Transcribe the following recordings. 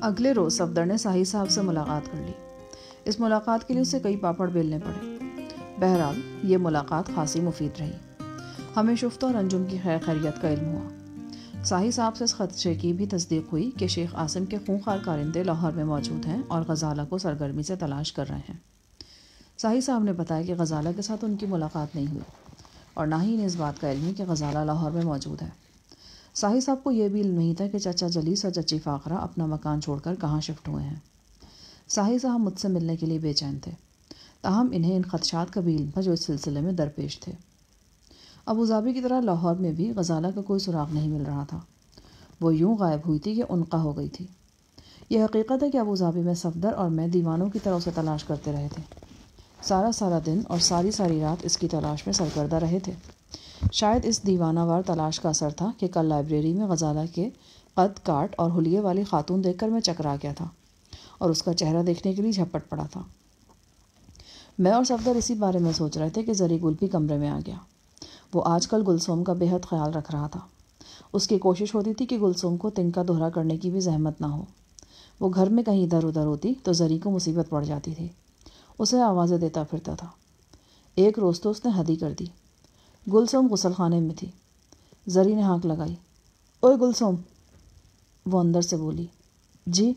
اگلے روز صفدر نے ساہی صاحب سے ملاقات کر لی۔ اس ملاقات کے لیے اسے کئی پاپڑ بیلنے پڑے۔ بہرحال، یہ ملاقات خاصی مفید رہی۔ ہمیں شفت اور انجم کی خیر خیریت کا علم ہوا۔ ساہی صاحب سے اس خدشے کی بھی تصدیق ہوئی کہ شیخ عاصم کے خونخوار کارندے لاہور میں موجود ہیں اور غزالہ کو سرگرمی سے تلاش کر رہے ہیں۔ ساہی صاحب نے بتایا کہ غزالہ کے ساتھ ان کی ملاقات نہیں ہوئی اور نہ ہی انہیں اس بات کا علم ہے کہ غزالہ لاہور میں موجود ہے۔ ساہی صاحب کو یہ بھی علم نہیں تھا کہ چچا جلیس اور چچی فاقرہ اپنا مکان چھوڑ کر کہاں شفٹ ہوئے ہیں۔ ساہی صاحب مجھ سے ملنے کے لیے بے چین تھے۔ تاہم انہیں ان خدشات کا بھی علم تھا جو اس سلسلے میں درپیش تھے۔ ابوظہبی کی طرح لاہور میں بھی غزالہ کا کوئی سراغ نہیں مل رہا تھا۔ وہ یوں غائب ہوئی تھی کہ انقا ہو گئی تھی۔ یہ حقیقت ہے کہ ابو ظہبی میں صفدر اور میں دیوانوں کی طرح اسے تلاش کرتے رہے تھے۔ سارا سارا دن اور ساری ساری رات اس کی تلاش میں سرکردہ رہے تھے۔ شاید اس دیوانہ وار تلاش کا اثر تھا کہ کل لائبریری میں غزالہ کے قد کاٹ اور حلیے والی خاتون دیکھ کر میں چکرا گیا تھا اور اس کا چہرہ دیکھنے کے لیے جھپٹ پڑا تھا۔ میں اور صفدر اسی بارے میں سوچ رہے تھے کہ زری گل بھی کمرے میں آ گیا۔ وہ آج کل گلسوم کا بےحد خیال رکھ رہا تھا۔ اس کی کوشش ہوتی تھی کہ گلسوم کو تنکا دہرا کرنے کی بھی زحمت نہ ہو۔ وہ گھر میں کہیں ادھر ادھر ہوتی تو زری کو مصیبت پڑ جاتی تھی۔ اسے آوازیں دیتا پھرتا تھا۔ ایک روز تو اس نے حدی کر دی۔ گلسوم غسل خانے میں تھی۔ زری نے ہانک لگائی۔ اوے گلسوم، وہ اندر سے بولی جی؟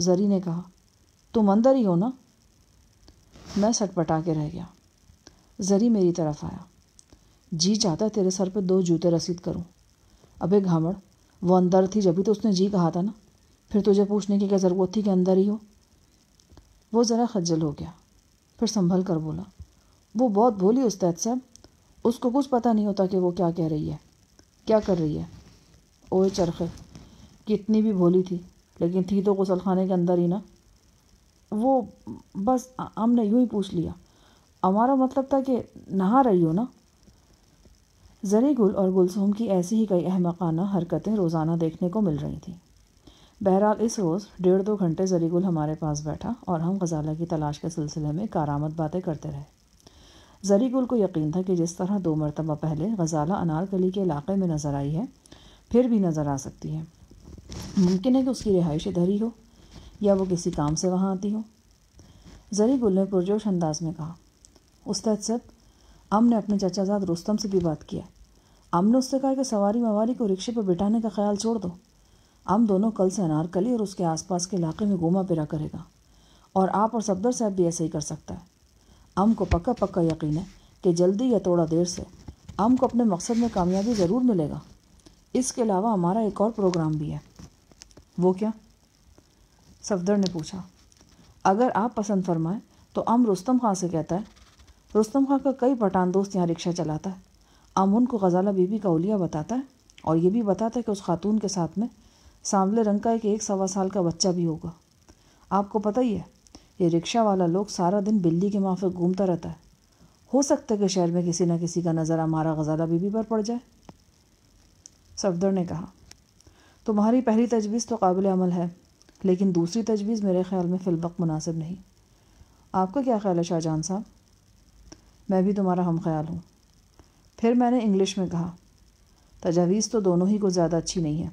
زری نے کہا، تم اندر ہی ہو نا؟ میں سٹ پٹا کے رہ گیا۔ زری میری طرف آیا۔ جی چاہتا ہے تیرے سر پہ دو جوتے رسید کروں۔ ابے گھامڑ، وہ اندر تھی جبھی تو اس نے جی کہا تھا نا۔ پھر تجھے پوچھنے کی کیا ضرورت تھی کہ اندر ہی ہو؟ وہ ذرا خجل ہو گیا۔ پھر سنبھل کر بولا، وہ بہت بھولی استاد صاحب اس کو کچھ پتہ نہیں ہوتا کہ وہ کیا کہہ رہی ہے، کیا کر رہی ہے۔ اوے چرخے کتنی بھی بھولی تھی، لیکن تھی تو غسل خانے کے اندر ہی نا۔ وہ بس ہم نے یوں ہی پوچھ لیا۔ ہمارا مطلب تھا کہ نہا رہی ہو نا۔ زری گل اور گلسوم کی ایسی ہی کئی احمقانہ حرکتیں روزانہ دیکھنے کو مل رہی تھیں۔ بہرحال اس روز ڈیڑھ دو گھنٹے زری گل ہمارے پاس بیٹھا اور ہم غزالہ کی تلاش کے سلسلے میں کارآمد باتیں کرتے رہے۔ زری گل کو یقین تھا کہ جس طرح دو مرتبہ پہلے غزالہ انار کلی کے علاقے میں نظر آئی ہے، پھر بھی نظر آ سکتی ہے۔ ممکن ہے کہ اس کی رہائش ادھر ہی ہو یا وہ کسی کام سے وہاں آتی ہو۔ زری گل نے پرجوش انداز میں کہا، استاد صاحب ام نے اپنے چچا زاد رستم سے بھی بات کیا ام نے اس سے کہا کہ سواری مواری کو رکشے پہ بٹانے کا خیال چھوڑ دو۔ ام دونوں کل سے انار کلی اور اس کے آس پاس کے علاقے میں گھوما پھرا کرے گا۔ اور آپ اور صفدر صاحب بھی ایسے ہی کر سکتا ہے۔ ام کو پکا پکا یقین ہے کہ جلدی یا تھوڑا دیر سے ام کو اپنے مقصد میں کامیابی ضرور ملے گا۔ اس کے علاوہ ہمارا ایک اور پروگرام بھی ہے۔ وہ کیا؟ صفدر نے پوچھا۔ اگر آپ پسند فرمائیں تو ام رستم خاں سے کہتا ہے۔ رستم خاں کا کئی پٹھان دوست یہاں رکشہ چلاتا ہے۔ ام ان کو غزالہ بی بی کا اولیا بتاتا ہے اور یہ بھی بتاتا ہے کہ اس خاتون کے ساتھ میں سانولے رنگ کا ایک ایک سوا سال کا بچہ بھی ہوگا۔ آپ کو پتہ ہی ہے یہ رکشہ والا لوگ سارا دن بلی کے مافک گھومتا رہتا ہے۔ ہو سکتا ہے کہ شہر میں کسی نہ کسی کا نظر ہمارا غزالہ بی بی پر پڑ جائے۔ صفدر نے کہا، تمہاری پہلی تجویز تو قابل عمل ہے، لیکن دوسری تجویز میرے خیال میں فی الوقت مناسب نہیں۔ آپ کا کیا خیال ہے شاہ جان صاحب؟ میں بھی تمہارا ہم خیال ہوں۔ پھر میں نے انگلش میں کہا، تجاویز تو دونوں ہی کو زیادہ اچھی نہیں ہے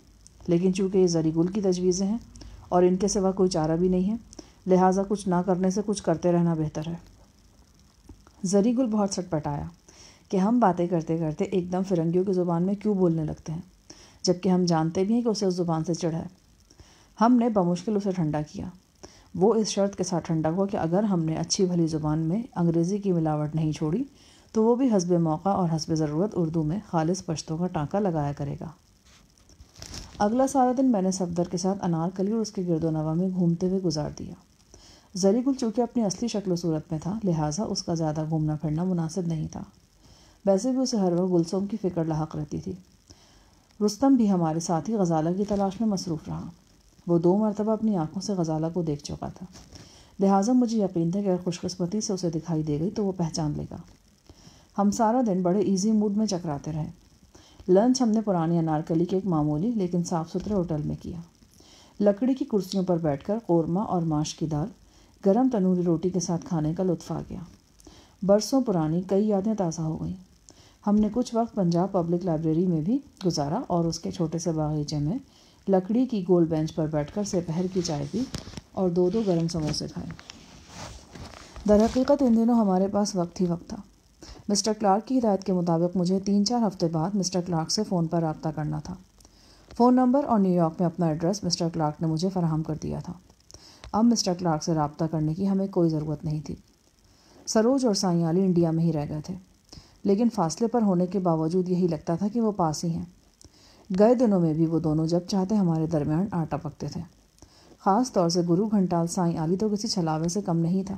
لیکن چونکہ یہ زری گل کی تجویزیں ہیں اور ان کے سوا کوئی چارہ بھی نہیں ہے لہٰذا کچھ نہ کرنے سے کچھ کرتے رہنا بہتر ہے۔ زری گل بہت سٹ پٹایا کہ ہم باتیں کرتے کرتے ایک دم فرنگیوں کی زبان میں کیوں بولنے لگتے ہیں جبکہ ہم جانتے بھی ہیں کہ اسے اس زبان سے چڑھا ہے۔ ہم نے بمشکل اسے ٹھنڈا کیا۔ وہ اس شرط کے ساتھ ٹھنڈا ہوا کہ اگر ہم نے اچھی بھلی زبان میں انگریزی کی ملاوٹ نہیں چھوڑی، تو وہ بھی حسب موقع اور حسب ضرورت اردو میں خالص پشتوں کا ٹانکا لگایا کرے گا۔ اگلا سارا دن میں نے صفدر کے ساتھ انار کلی اور اس کے گرد و نوا میں گھومتے ہوئے گزار دیا۔ زری گل چونکہ اپنی اصلی شکل و صورت میں تھا، لہٰذا اس کا زیادہ گھومنا پھرنا مناسب نہیں تھا۔ ویسے بھی اسے ہر وقت گلسوم کی فکر لاحق رہتی تھی۔ رستم بھی ہمارے ساتھ ہی غزالہ کی تلاش میں مصروف رہا۔ وہ دو مرتبہ اپنی آنکھوں سے غزالہ کو دیکھ چکا تھا۔ لہٰذا مجھے یقین تھا کہ اگر خوش قسمتی سے اسے دکھائی دے گئی تو وہ پہچان لے گا۔ ہم سارا دن بڑے ایزی موڈ میں چکراتے رہے۔ لنچ ہم نے پرانی انارکلی کے ایک معمولی لیکن صاف ستھرے ہوٹل میں کیا۔ لکڑی کی کرسیوں پر بیٹھ کر قورمہ اور ماش کی دال گرم تنوری روٹی کے ساتھ کھانے کا لطف آ گیا۔ برسوں پرانی کئی یادیں تازہ ہو گئیں۔ ہم نے کچھ وقت پنجاب پبلک لائبریری میں بھی گزارا اور اس کے چھوٹے سے باغیچے میں لکڑی کی گول بینچ پر بیٹھ کر سپہر کی چائے پی اور دو دو گرم سموسے کھائے۔ در حقیقت ان دنوں ہمارے پاس وقت ہی وقت تھا۔ مسٹر کلارک کی ہدایت کے مطابق مجھے تین چار ہفتے بعد مسٹر کلارک سے فون پر رابطہ کرنا تھا۔ فون نمبر اور نیو یارک میں اپنا ایڈریس مسٹر کلارک نے مجھے فراہم کر دیا تھا۔ اب مسٹر کلارک سے رابطہ کرنے کی ہمیں کوئی ضرورت نہیں تھی۔ سروج اور سائیں علی انڈیا میں ہی رہ گئے تھے، لیکن فاصلے پر ہونے کے باوجود یہی لگتا تھا کہ وہ پاس ہی ہیں۔ گئے دنوں میں بھی وہ دونوں جب چاہتے ہمارے درمیان آٹا پکتے تھے۔ خاص طور سے گرو گھنٹال سائیں علی تو کسی چھلاوے سے کم نہیں تھا۔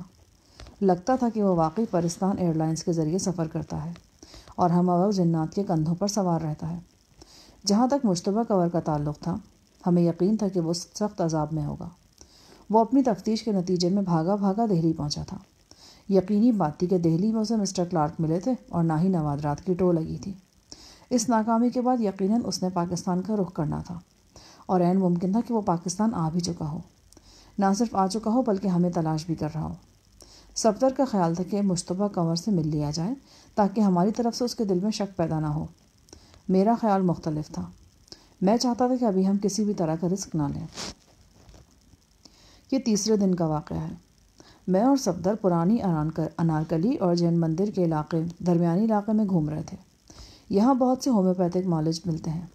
لگتا تھا کہ وہ واقعی پرستان ایئر لائنس کے ذریعے سفر کرتا ہے اور ہم وقت جنات کے کندھوں پر سوار رہتا ہے۔ جہاں تک مشتبہ کور کا تعلق تھا، ہمیں یقین تھا کہ وہ سخت عذاب میں ہوگا۔ وہ اپنی تفتیش کے نتیجے میں بھاگا بھاگا دہلی پہنچا تھا۔ یقینی بات تھی کہ دہلی میں اسے مسٹر کلارک ملے تھے اور نہ ہی نوادرات کی ٹو لگی تھی۔ اس ناکامی کے بعد یقیناً اس نے پاکستان کا رخ کرنا تھا اور عین ممکن تھا کہ وہ پاکستان آ بھی چکا ہو۔ نہ صرف آ چکا ہو بلکہ ہمیں تلاش بھی کر رہا ہو۔ صفدر کا خیال تھا کہ مشتبہ کنور سے مل لیا جائے تاکہ ہماری طرف سے اس کے دل میں شک پیدا نہ ہو۔ میرا خیال مختلف تھا۔ میں چاہتا تھا کہ ابھی ہم کسی بھی طرح کا رسک نہ لیں۔ یہ تیسرے دن کا واقعہ ہے۔ میں اور صفدر پرانی انارکلی اور جین مندر کے علاقے درمیانی علاقے میں گھوم رہے تھے۔ یہاں بہت سے ہومیوپیتھک مالج ملتے ہیں۔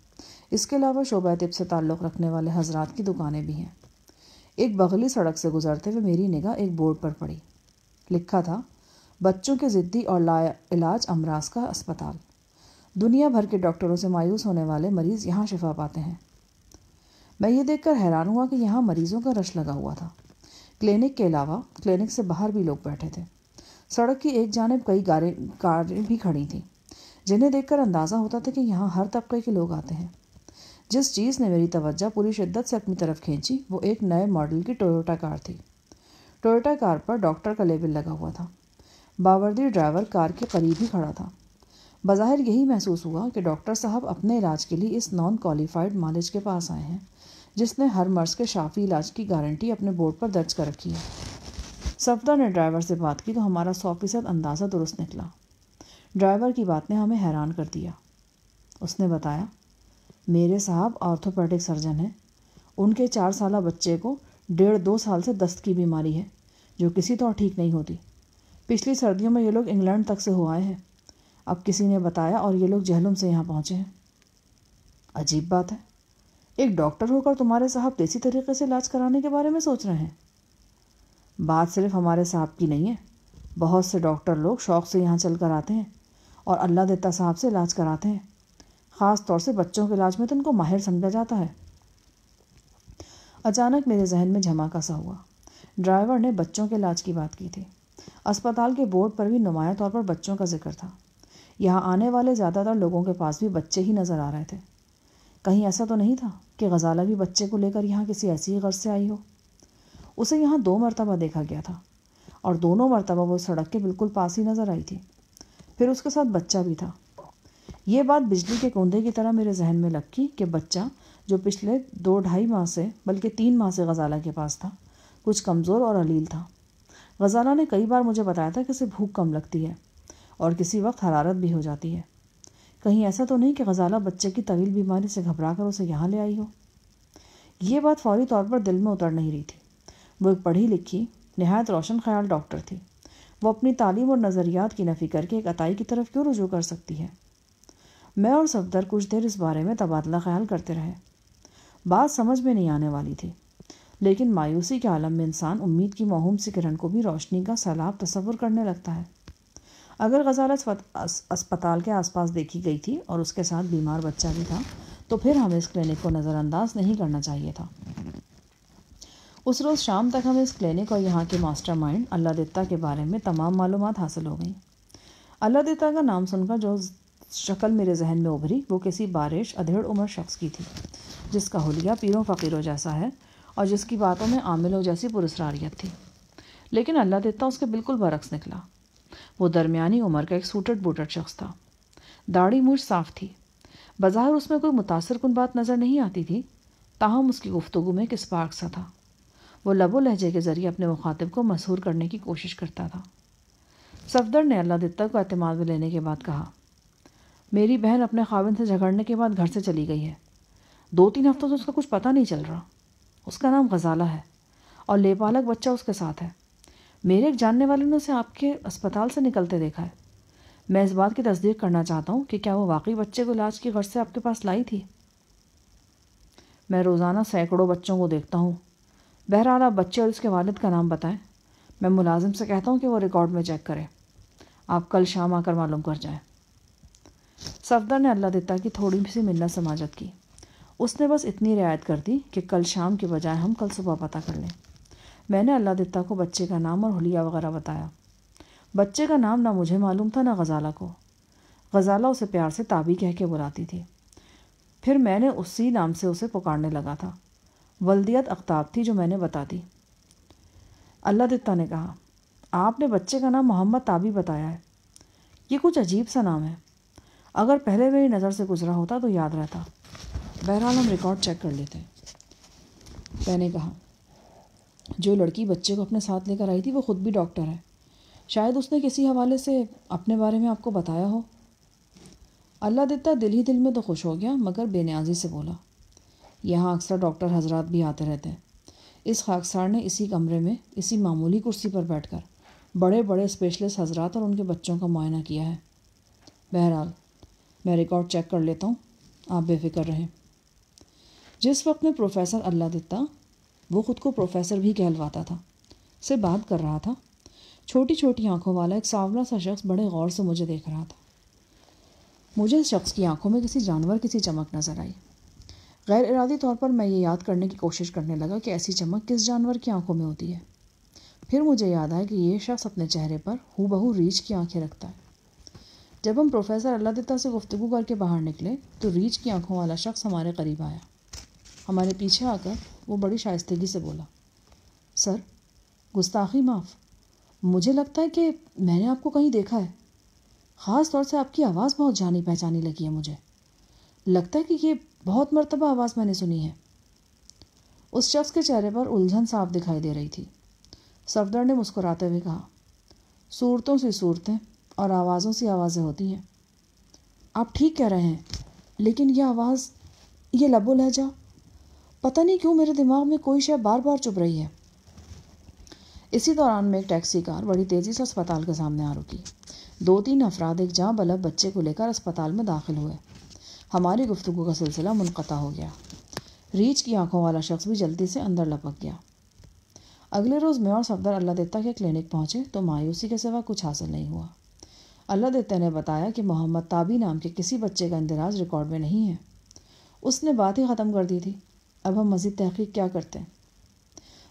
اس کے علاوہ شعبہ طب سے تعلق رکھنے والے حضرات کی دکانیں بھی ہیں۔ ایک بغلی سڑک سے گزرتے ہوئے میری نگاہ ایک بورڈ پر پڑی۔ لکھا تھا، بچوں کے ضدی اور لا علاج امراض کا اسپتال۔ دنیا بھر کے ڈاکٹروں سے مایوس ہونے والے مریض یہاں شفا پاتے ہیں۔ میں یہ دیکھ کر حیران ہوا کہ یہاں مریضوں کا رش لگا ہوا تھا۔ کلینک کے علاوہ کلینک سے باہر بھی لوگ بیٹھے تھے۔ سڑک کی ایک جانب کئی گاریں کاریں بھی کھڑی تھیں، جنہیں دیکھ کر اندازہ ہوتا تھا کہ یہاں ہر طبقے کے لوگ آتے ہیں۔ جس چیز نے میری توجہ پوری شدت سے اپنی طرف کھینچی، وہ ایک نئے ماڈل کی ٹویوٹا کار تھی۔ ٹویوٹا کار پر ڈاکٹر کا لیبل لگا ہوا تھا۔ باوردی ڈرائیور کار کے قریب ہی کھڑا تھا۔ بظاہر یہی محسوس ہوا کہ ڈاکٹر صاحب اپنے علاج کے لیے اس نان کوالیفائڈ مالج کے پاس آئے ہیں۔ جس نے ہر مرض کے شافی علاج کی گارنٹی اپنے بورڈ پر درج کر رکھی ہے۔ سفدہ نے ڈرائیور سے بات کی تو ہمارا سو فیصد اندازہ درست نکلا۔ ڈرائیور کی بات نے ہمیں حیران کر دیا۔ اس نے بتایا، میرے صاحب آرتھوپیڈک سرجن ہیں۔ ان کے چار سالہ بچے کو ڈیڑھ دو سال سے دست کی بیماری ہے، جو کسی طور ٹھیک نہیں ہوتی۔ پچھلی سردیوں میں یہ لوگ انگلینڈ تک سے ہو آئے ہیں۔ اب کسی نے بتایا اور یہ لوگ جہلم سے یہاں پہنچے ہیں۔ عجیب بات ہے۔ ایک ڈاکٹر ہو کر تمہارے صاحب دیسی طریقے سے علاج کرانے کے بارے میں سوچ رہے ہیں۔ بات صرف ہمارے صاحب کی نہیں ہے۔ بہت سے ڈاکٹر لوگ شوق سے یہاں چل کر آتے ہیں اور اللہ دیتا صاحب سے علاج کراتے ہیں۔ خاص طور سے بچوں کے علاج میں تو ان کو ماہر سمجھا جاتا ہے۔ اچانک میرے ذہن میں جھماکا سا ہوا۔ ڈرائیور نے بچوں کے علاج کی بات کی تھی۔ اسپتال کے بورڈ پر بھی نمایاں طور پر بچوں کا ذکر تھا۔ یہاں آنے والے زیادہ تر لوگوں کے پاس بھی بچے ہی نظر آ رہے تھے۔ کہیں ایسا تو نہیں تھا؟ کہ غزالہ بھی بچے کو لے کر یہاں کسی ایسی غرض سے آئی ہو۔ اسے یہاں دو مرتبہ دیکھا گیا تھا اور دونوں مرتبہ وہ سڑک کے بالکل پاس ہی نظر آئی تھی۔ پھر اس کے ساتھ بچہ بھی تھا۔ یہ بات بجلی کے کوندے کی طرح میرے ذہن میں لگ کی کہ بچہ جو پچھلے دو ڈھائی ماہ سے بلکہ تین ماہ سے غزالہ کے پاس تھا، کچھ کمزور اور علیل تھا۔ غزالہ نے کئی بار مجھے بتایا تھا کہ اسے بھوک کم لگتی ہے اور کسی وقت حرارت بھی ہو جاتی ہے۔ کہیں ایسا تو نہیں کہ غزالہ بچے کی طویل بیماری سے گھبرا کر اسے یہاں لے آئی ہو۔ یہ بات فوری طور پر دل میں اتر نہیں رہی تھی۔ وہ ایک پڑھی لکھی، نہایت روشن خیال ڈاکٹر تھی۔ وہ اپنی تعلیم اور نظریات کی نفی کر کے ایک عطائی کی طرف کیوں رجوع کر سکتی ہے؟ میں اور صفدر کچھ دیر اس بارے میں تبادلہ خیال کرتے رہے۔ بات سمجھ میں نہیں آنے والی تھی۔ لیکن مایوسی کے عالم میں انسان امید کی مہوم سی کرن کو بھی روشنی کا سیلاب تصور کرنے لگتا ہے۔ اگر غزالت اسپتال کے آس پاس دیکھی گئی تھی اور اس کے ساتھ بیمار بچہ بھی تھا، تو پھر ہمیں اس کلینک کو نظر انداز نہیں کرنا چاہیے تھا۔ اس روز شام تک ہمیں اس کلینک اور یہاں کے ماسٹر مائنڈ اللہ دتا کے بارے میں تمام معلومات حاصل ہو گئیں۔ اللہ دتا کا نام سن کر جو شکل میرے ذہن میں ابھری، وہ کسی بارش، ادھیڑ عمر شخص کی تھی، جس کا حلیہ پیروں فقیروں جیسا ہے اور جس کی باتوں میں عاملوں جیسی پرسراریت تھی۔ لیکن اللہ دتا اس کے بالکل برعکس نکلا۔ وہ درمیانی عمر کا ایک سوٹڈ بوٹڈ شخص تھا۔ داڑھی مجھ صاف تھی۔ بظاہر اس میں کوئی متاثر کن بات نظر نہیں آتی تھی۔ تاہم اس کی گفتگو میں کس پارک سا تھا۔ وہ لب و لہجے کے ذریعے اپنے مخاطب کو مسحور کرنے کی کوشش کرتا تھا۔ صفدر نے اللہ دتہ کو اعتماد میں لینے کے بعد کہا، میری بہن اپنے خاوند سے جھگڑنے کے بعد گھر سے چلی گئی ہے۔ دو تین ہفتوں سے اس کا کچھ پتہ نہیں چل رہا۔ اس کا نام غزالہ ہے اور لے پالک بچہ اس کے ساتھ ہے۔ میرے ایک جاننے والے نے اسے آپ کے اسپتال سے نکلتے دیکھا ہے۔ میں اس بات کی تصدیق کرنا چاہتا ہوں کہ کیا وہ واقعی بچے کو علاج کی غرض سے آپ کے پاس لائی تھی۔ میں روزانہ سینکڑوں بچوں کو دیکھتا ہوں۔ بہرحال آپ بچے اور اس کے والد کا نام بتائیں۔ میں ملازم سے کہتا ہوں کہ وہ ریکارڈ میں چیک کرے آپ کل شام آ کر معلوم کر جائیں۔ صفدر نے اللہ دتا کی تھوڑی سی منت سماجت کی۔ اس نے بس اتنی رعایت کر دی کہ کل شام کے بجائے ہم کل صبح پتہ کر لیں۔ میں نے اللہ دتا کو بچے کا نام اور حلیہ وغیرہ بتایا۔ بچے کا نام نہ مجھے معلوم تھا نہ غزالہ کو۔ غزالہ اسے پیار سے تابی کہہ کے بلاتی تھی۔ پھر میں نے اسی نام سے اسے پکارنے لگا تھا۔ ولدیت اختاب تھی جو میں نے بتا دی۔ اللہ دتا نے کہا، آپ نے بچے کا نام محمد تابی بتایا ہے۔ یہ کچھ عجیب سا نام ہے۔ اگر پہلے میری نظر سے گزرا ہوتا تو یاد رہتا۔ بہرحال ہم ریکارڈ چیک کر لیتے۔ میں نے کہا جو لڑکی بچے کو اپنے ساتھ لے کر آئی تھی، وہ خود بھی ڈاکٹر ہے۔ شاید اس نے کسی حوالے سے اپنے بارے میں آپ کو بتایا ہو۔ اللہ دیتا دل ہی دل میں تو خوش ہو گیا، مگر بے نیازی سے بولا۔ یہاں اکثر ڈاکٹر حضرات بھی آتے رہتے ہیں۔ اس خاکسار نے اسی کمرے میں اسی معمولی کرسی پر بیٹھ کر بڑے بڑے اسپیشلسٹ حضرات اور ان کے بچوں کا معائنہ کیا ہے۔ بہرحال، میں ریکارڈ چیک کر لیتا ہوں، آپ بے فکر رہیں۔ جس وقت میں پروفیسر اللہ دتا وہ خود کو پروفیسر بھی کہلواتا تھا۔ سے بات کر رہا تھا۔ چھوٹی چھوٹی آنکھوں والا ایک ساولا سا شخص بڑے غور سے مجھے دیکھ رہا تھا۔ مجھے اس شخص کی آنکھوں میں کسی جانور کسی چمک نظر آئی۔ غیر ارادی طور پر میں یہ یاد کرنے کی کوشش کرنے لگا کہ ایسی چمک کس جانور کی آنکھوں میں ہوتی ہے۔ پھر مجھے یاد آیا کہ یہ شخص اپنے چہرے پر ہو بہو ریچھ کی آنکھیں رکھتا ہے۔ جب ہم پروفیسر اللہ دتا سے گفتگو کر کے باہر نکلے تو ریچھ کی آنکھوں والا شخص ہمارے قریب آیا۔ ہمارے پیچھے آ کر وہ بڑی شائستگی سے بولا، سر، گستاخی معاف۔ مجھے لگتا ہے کہ میں نے آپ کو کہیں دیکھا ہے۔ خاص طور سے آپ کی آواز بہت جانی پہچانی لگی ہے مجھے۔ لگتا ہے کہ یہ بہت مرتبہ آواز میں نے سنی ہے۔ اس شخص کے چہرے پر الجھن صاف دکھائی دے رہی تھی۔ صفدر نے مسکراتے ہوئے کہا، صورتوں سے صورتیں اور آوازوں سے آوازیں ہوتی ہیں۔ آپ ٹھیک کہہ رہے ہیں، لیکن یہ آواز، یہ لب و لہجہ پتہ نہیں کیوں میرے دماغ میں کوئی شے بار بار چپ رہی ہے۔ اسی دوران میں ایک ٹیکسی کار بڑی تیزی سے اسپتال کے سامنے آ رکی۔ دو تین افراد ایک جاں بلب بچے کو لے کر اسپتال میں داخل ہوئے۔ ہماری گفتگو کا سلسلہ منقطع ہو گیا۔ ریچھ کی آنکھوں والا شخص بھی جلدی سے اندر لپک گیا۔ اگلے روز میں اور صفدر اللہ دیتا کے کلینک پہنچے تو مایوسی کے سوا کچھ حاصل نہیں ہوا۔ اللہ دیتا نے بتایا کہ محمد تابی نام کے کسی بچے کا اندراج ریکارڈ میں نہیں ہے۔ اس نے بات ہی ختم کر دی تھی۔ اب ہم مزید تحقیق کیا کرتے ہیں؟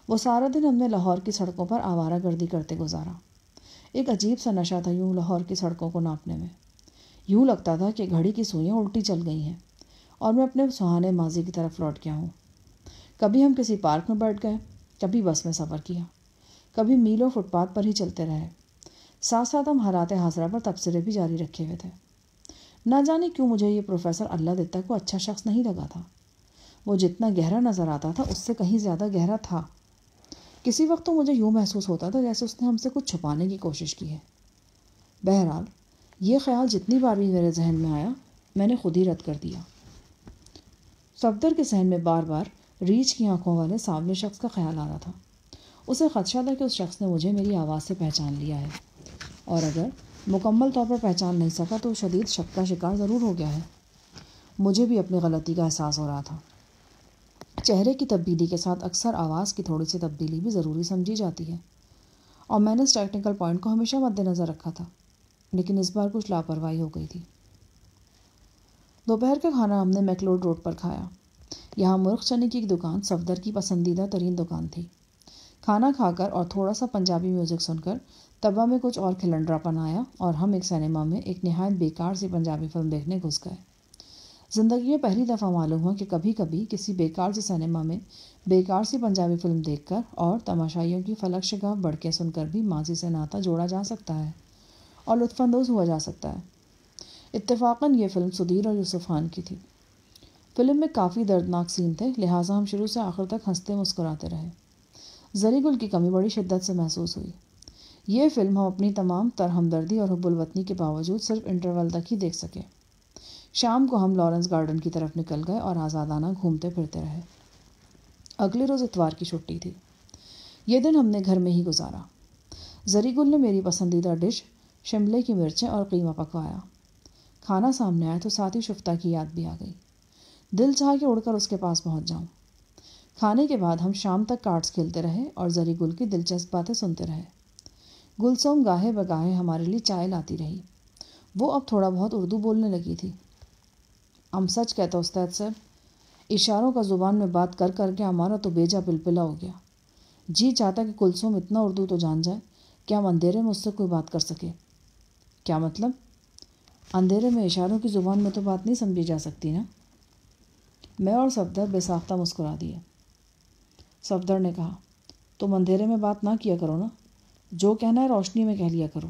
وہ سارا دن ہم نے لاہور کی سڑکوں پر آوارہ گردی کرتے گزارا۔ ایک عجیب سا نشہ تھا یوں لاہور کی سڑکوں کو ناپنے میں۔ یوں لگتا تھا کہ گھڑی کی سوئیاں الٹی چل گئی ہیں اور میں اپنے سہانے ماضی کی طرف لوٹ گیا ہوں۔ کبھی ہم کسی پارک میں بیٹھ گئے، کبھی بس میں سفر کیا، کبھی میلوں فٹ پاتھ پر ہی چلتے رہے۔ ساتھ ساتھ ہم حالات حاضرہ پر تبصرے بھی جاری رکھے ہوئے تھے۔ نہ جانے کیوں مجھے یہ پروفیسر اللہ دیتا کو اچھا شخص نہیں لگا تھا۔ وہ جتنا گہرا نظر آتا تھا، اس سے کہیں زیادہ گہرا تھا۔ کسی وقت تو مجھے یوں محسوس ہوتا تھا جیسے اس نے ہم سے کچھ چھپانے کی کوشش کی ہے۔ بہرحال، یہ خیال جتنی بار بھی میرے ذہن میں آیا، میں نے خود ہی رد کر دیا۔ صفدر کے ذہن میں بار بار ریچھ کی آنکھوں والے سامنے شخص کا خیال آ رہا تھا۔ اسے خدشہ تھا کہ اس شخص نے مجھے میری آواز سے پہچان لیا ہے۔ اور اگر مکمل طور پر پہچان نہیں سکا تو شدید شک کا شکار ضرور ہو گیا ہے۔ مجھے بھی اپنی غلطی کا احساس ہو رہا تھا۔ چہرے کی تبدیلی کے ساتھ اکثر آواز کی تھوڑی سی تبدیلی بھی ضروری سمجھی جاتی ہے۔ اور میں نے اس ٹیکنیکل پوائنٹ کو ہمیشہ مد نظر رکھا تھا، لیکن اس بار کچھ لاپرواہی ہو گئی تھی۔ دوپہر کا کھانا ہم نے میکلوڈ روڈ پر کھایا۔ یہاں مرغ چنے کی ایک دکان صفدر کی پسندیدہ ترین دکان تھی۔ کھانا کھا کر اور تھوڑا سا پنجابی میوزک سن کر تبا میں کچھ اور کھلنڈرا پن آیا اور ہم ایک سنیما میں ایک نہایت بیکار سی پنجابی فلم دیکھنے گھس گئے۔ زندگی میں پہلی دفعہ معلوم ہوا کہ کبھی کبھی کسی بیکار سے سنیما میں بیکار سی پنجابی فلم دیکھ کر اور تماشائیوں کی فلک شگاہ بڑھ کے سن کر بھی ماضی سے ناتا جوڑا جا سکتا ہے اور لطف اندوز ہوا جا سکتا ہے۔ اتفاقاً یہ فلم سدیر اور یوسف خان کی تھی۔ فلم میں کافی دردناک سین تھے، لہٰذا ہم شروع سے آخر تک ہنستے مسکراتے رہے۔ زری گل کی کمی بڑی شدت سے محسوس ہوئی۔ یہ فلم ہم اپنی تمام تر ہمدردی اور حب الوطنی کے باوجود صرف انٹرول تک ہی دیکھ سکے۔ شام کو ہم لارنس گارڈن کی طرف نکل گئے اور آزادانہ گھومتے پھرتے رہے۔ اگلے روز اتوار کی چھٹی تھی۔ یہ دن ہم نے گھر میں ہی گزارا۔ زری گل نے میری پسندیدہ ڈش شملے کی مرچیں اور قیمہ پکوایا۔ کھانا سامنے آیا تو ساتھ ہی شفتہ کی یاد بھی آ گئی۔ دل چاہ کے اڑ کر اس کے پاس پہنچ جاؤں۔ کھانے کے بعد ہم شام تک کارڈس کھیلتے رہے اور زری گل کی دلچسپ باتیں سنتے رہے۔ گلسوم گاہے بگاہے ہمارے لیے چائے لاتی رہی۔ وہ اب تھوڑا بہت اردو بولنے لگی تھی۔ ہم سچ کہتے استاد صاحب، اشاروں کا زبان میں بات کر کر کے ہمارا تو بیجا پلپلا ہو گیا۔ جی چاہتا کہ کلسوم اتنا اردو تو جان جائے کہ ہم اندھیرے میں اس سے کوئی بات کر سکے؟ کیا مطلب؟ اندھیرے میں اشاروں کی زبان میں تو بات نہیں سمجھی جا سکتی نا۔ میں اور صفدر بے ساختہ مسکرا دیے۔ صفدر نے کہا، تم اندھیرے میں بات نہ کیا کرو نا، جو کہنا ہے روشنی میں کہہ لیا کرو۔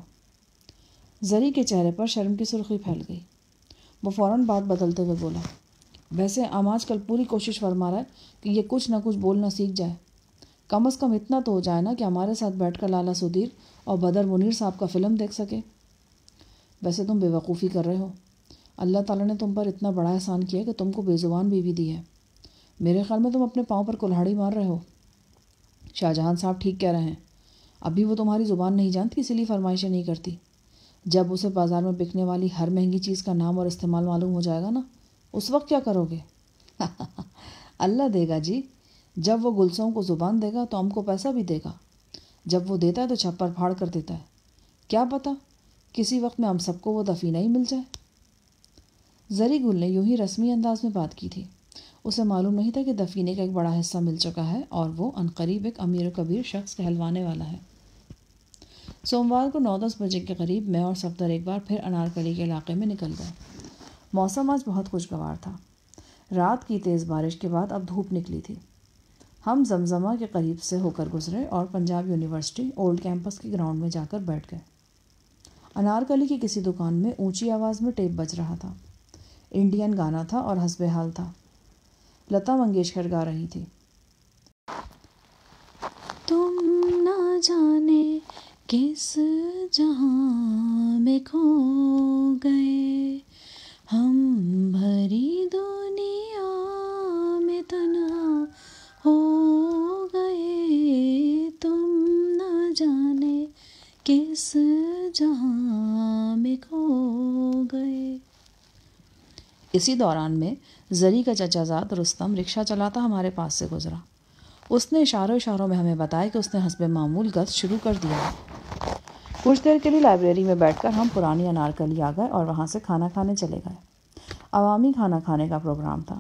زری کے چہرے پر شرم کی سرخی پھیل گئی۔ وہ فوراً بات بدلتے ہوئے بولا، ویسے ہم آج کل پوری کوشش فرما رہا ہے کہ یہ کچھ نہ کچھ بولنا سیکھ جائے۔ کم از کم اتنا تو ہو جائے نا کہ ہمارے ساتھ بیٹھ کر لالا سدیر اور بدر منیر صاحب کا فلم دیکھ سکے۔ ویسے تم بے وقوفی کر رہے ہو۔ اللہ تعالیٰ نے تم پر اتنا بڑا احسان کیا کہ تم کو بے زبان بیوی دی ہے۔ میرے خیال میں تم اپنے پاؤں پر کلہاڑی مار رہے ہو۔ شاہ جہاں صاحب ٹھیک کہہ رہے ہیں۔ ابھی وہ تمہاری زبان نہیں جانتی، اسی لیے فرمائشیں نہیں کرتی۔ جب اسے بازار میں بکنے والی ہر مہنگی چیز کا نام اور استعمال معلوم ہو جائے گا نا، اس وقت کیا کرو گے؟ اللہ دے گا جی جب وہ گلسوں کو زبان دے گا تو ہم کو پیسہ بھی دے گا۔ جب وہ دیتا ہے تو چھپر پھاڑ کر دیتا ہے۔ کیا پتا کسی وقت میں ہم سب کو وہ دفینہ ہی مل جائے۔ زری گل نے یوں ہی رسمی انداز میں بات کی تھی۔ اسے معلوم نہیں تھا کہ دفینے کا ایک بڑا حصہ مل چکا ہے اور وہ عنقریب ایک امیر و کبیر شخص کہلوانے والا ہے۔ سوموار کو نو دس بجے کے قریب میں اور صفدر ایک بار پھر انارکلی کے علاقے میں نکل گئے۔ موسم آج بہت خوشگوار تھا۔ رات کی تیز بارش کے بعد اب دھوپ نکلی تھی۔ ہم زمزمہ کے قریب سے ہو کر گزرے اور پنجاب یونیورسٹی اولڈ کیمپس کے گراؤنڈ میں جا کر بیٹھ گئے۔ انارکلی کی کسی دکان میں اونچی آواز میں ٹیپ بج رہا تھا۔ انڈین گانا تھا اور حسب حال تھا۔ لتا منگیشکر گا رہی تھی۔ تم نہ جانے کس جہاں میں کھو گئے؟ ہم بھری دنیا میں تنہا ہو گئے، تم نہ جانے کس جہاں میں کھو گئے۔ اسی دوران میں زری کا چچا زاد رستم رکشہ چلاتا ہمارے پاس سے گزرا۔ اس نے اشاروں اشاروں میں ہمیں بتایا کہ اس نے حسب معمول گز شروع کر دیا۔ ہے کچھ دیر کے لیے لائبریری میں بیٹھ کر ہم پرانی انارکلی آ گئے اور وہاں سے کھانا کھانے چلے گئے۔ عوامی کھانا کھانے کا پروگرام تھا۔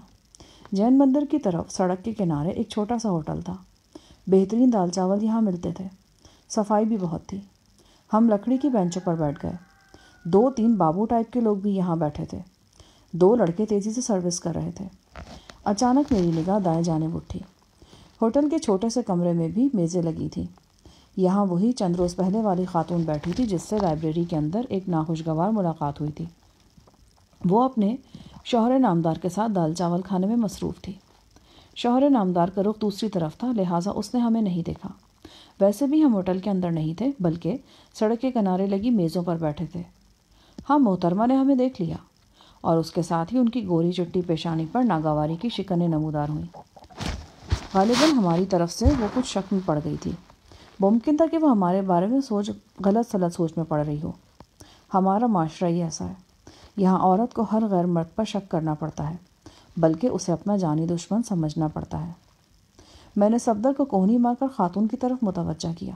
جین مندر کی طرف سڑک کے کنارے ایک چھوٹا سا ہوٹل تھا۔ بہترین دال چاول یہاں ملتے تھے۔ صفائی بھی بہت تھی۔ ہم لکڑی کی بینچوں پر بیٹھ گئے۔ دو تین بابو ٹائپ کے لوگ بھی یہاں بیٹھے تھے۔ دو لڑکے تیزی سے سروس کر رہے تھے۔ اچانک میری نگاہ دائیں جانب اٹھی۔ ہوٹل کے چھوٹے سے کمرے میں بھی میزیں لگی تھیں۔ یہاں وہی چند روز پہلے والی خاتون بیٹھی تھی جس سے لائبریری کے اندر ایک ناخوشگوار ملاقات ہوئی تھی۔ وہ اپنے شوہر نامدار کے ساتھ دال چاول کھانے میں مصروف تھی۔ شوہر نامدار کا رخ دوسری طرف تھا، لہٰذا اس نے ہمیں نہیں دیکھا۔ ویسے بھی ہم ہوٹل کے اندر نہیں تھے، بلکہ سڑک کے کنارے لگی میزوں پر بیٹھے تھے۔ ہاں محترمہ نے ہمیں دیکھ لیا اور اس کے ساتھ ہی ان کی گوری چٹی پیشانی پر ناگواری کی شکنیں نمودار ہوئیں غالباً ہماری طرف سے وہ کچھ شک میں پڑ گئی تھی۔ ممکن تھا کہ وہ ہمارے بارے میں سوچ، غلط سلط سوچ میں پڑ رہی ہو۔ ہمارا معاشرہ ہی ایسا ہے۔ یہاں عورت کو ہر غیر مرد پر شک کرنا پڑتا ہے، بلکہ اسے اپنا جانی دشمن سمجھنا پڑتا ہے۔ میں نے صفدر کو کوہنی مار کر خاتون کی طرف متوجہ کیا۔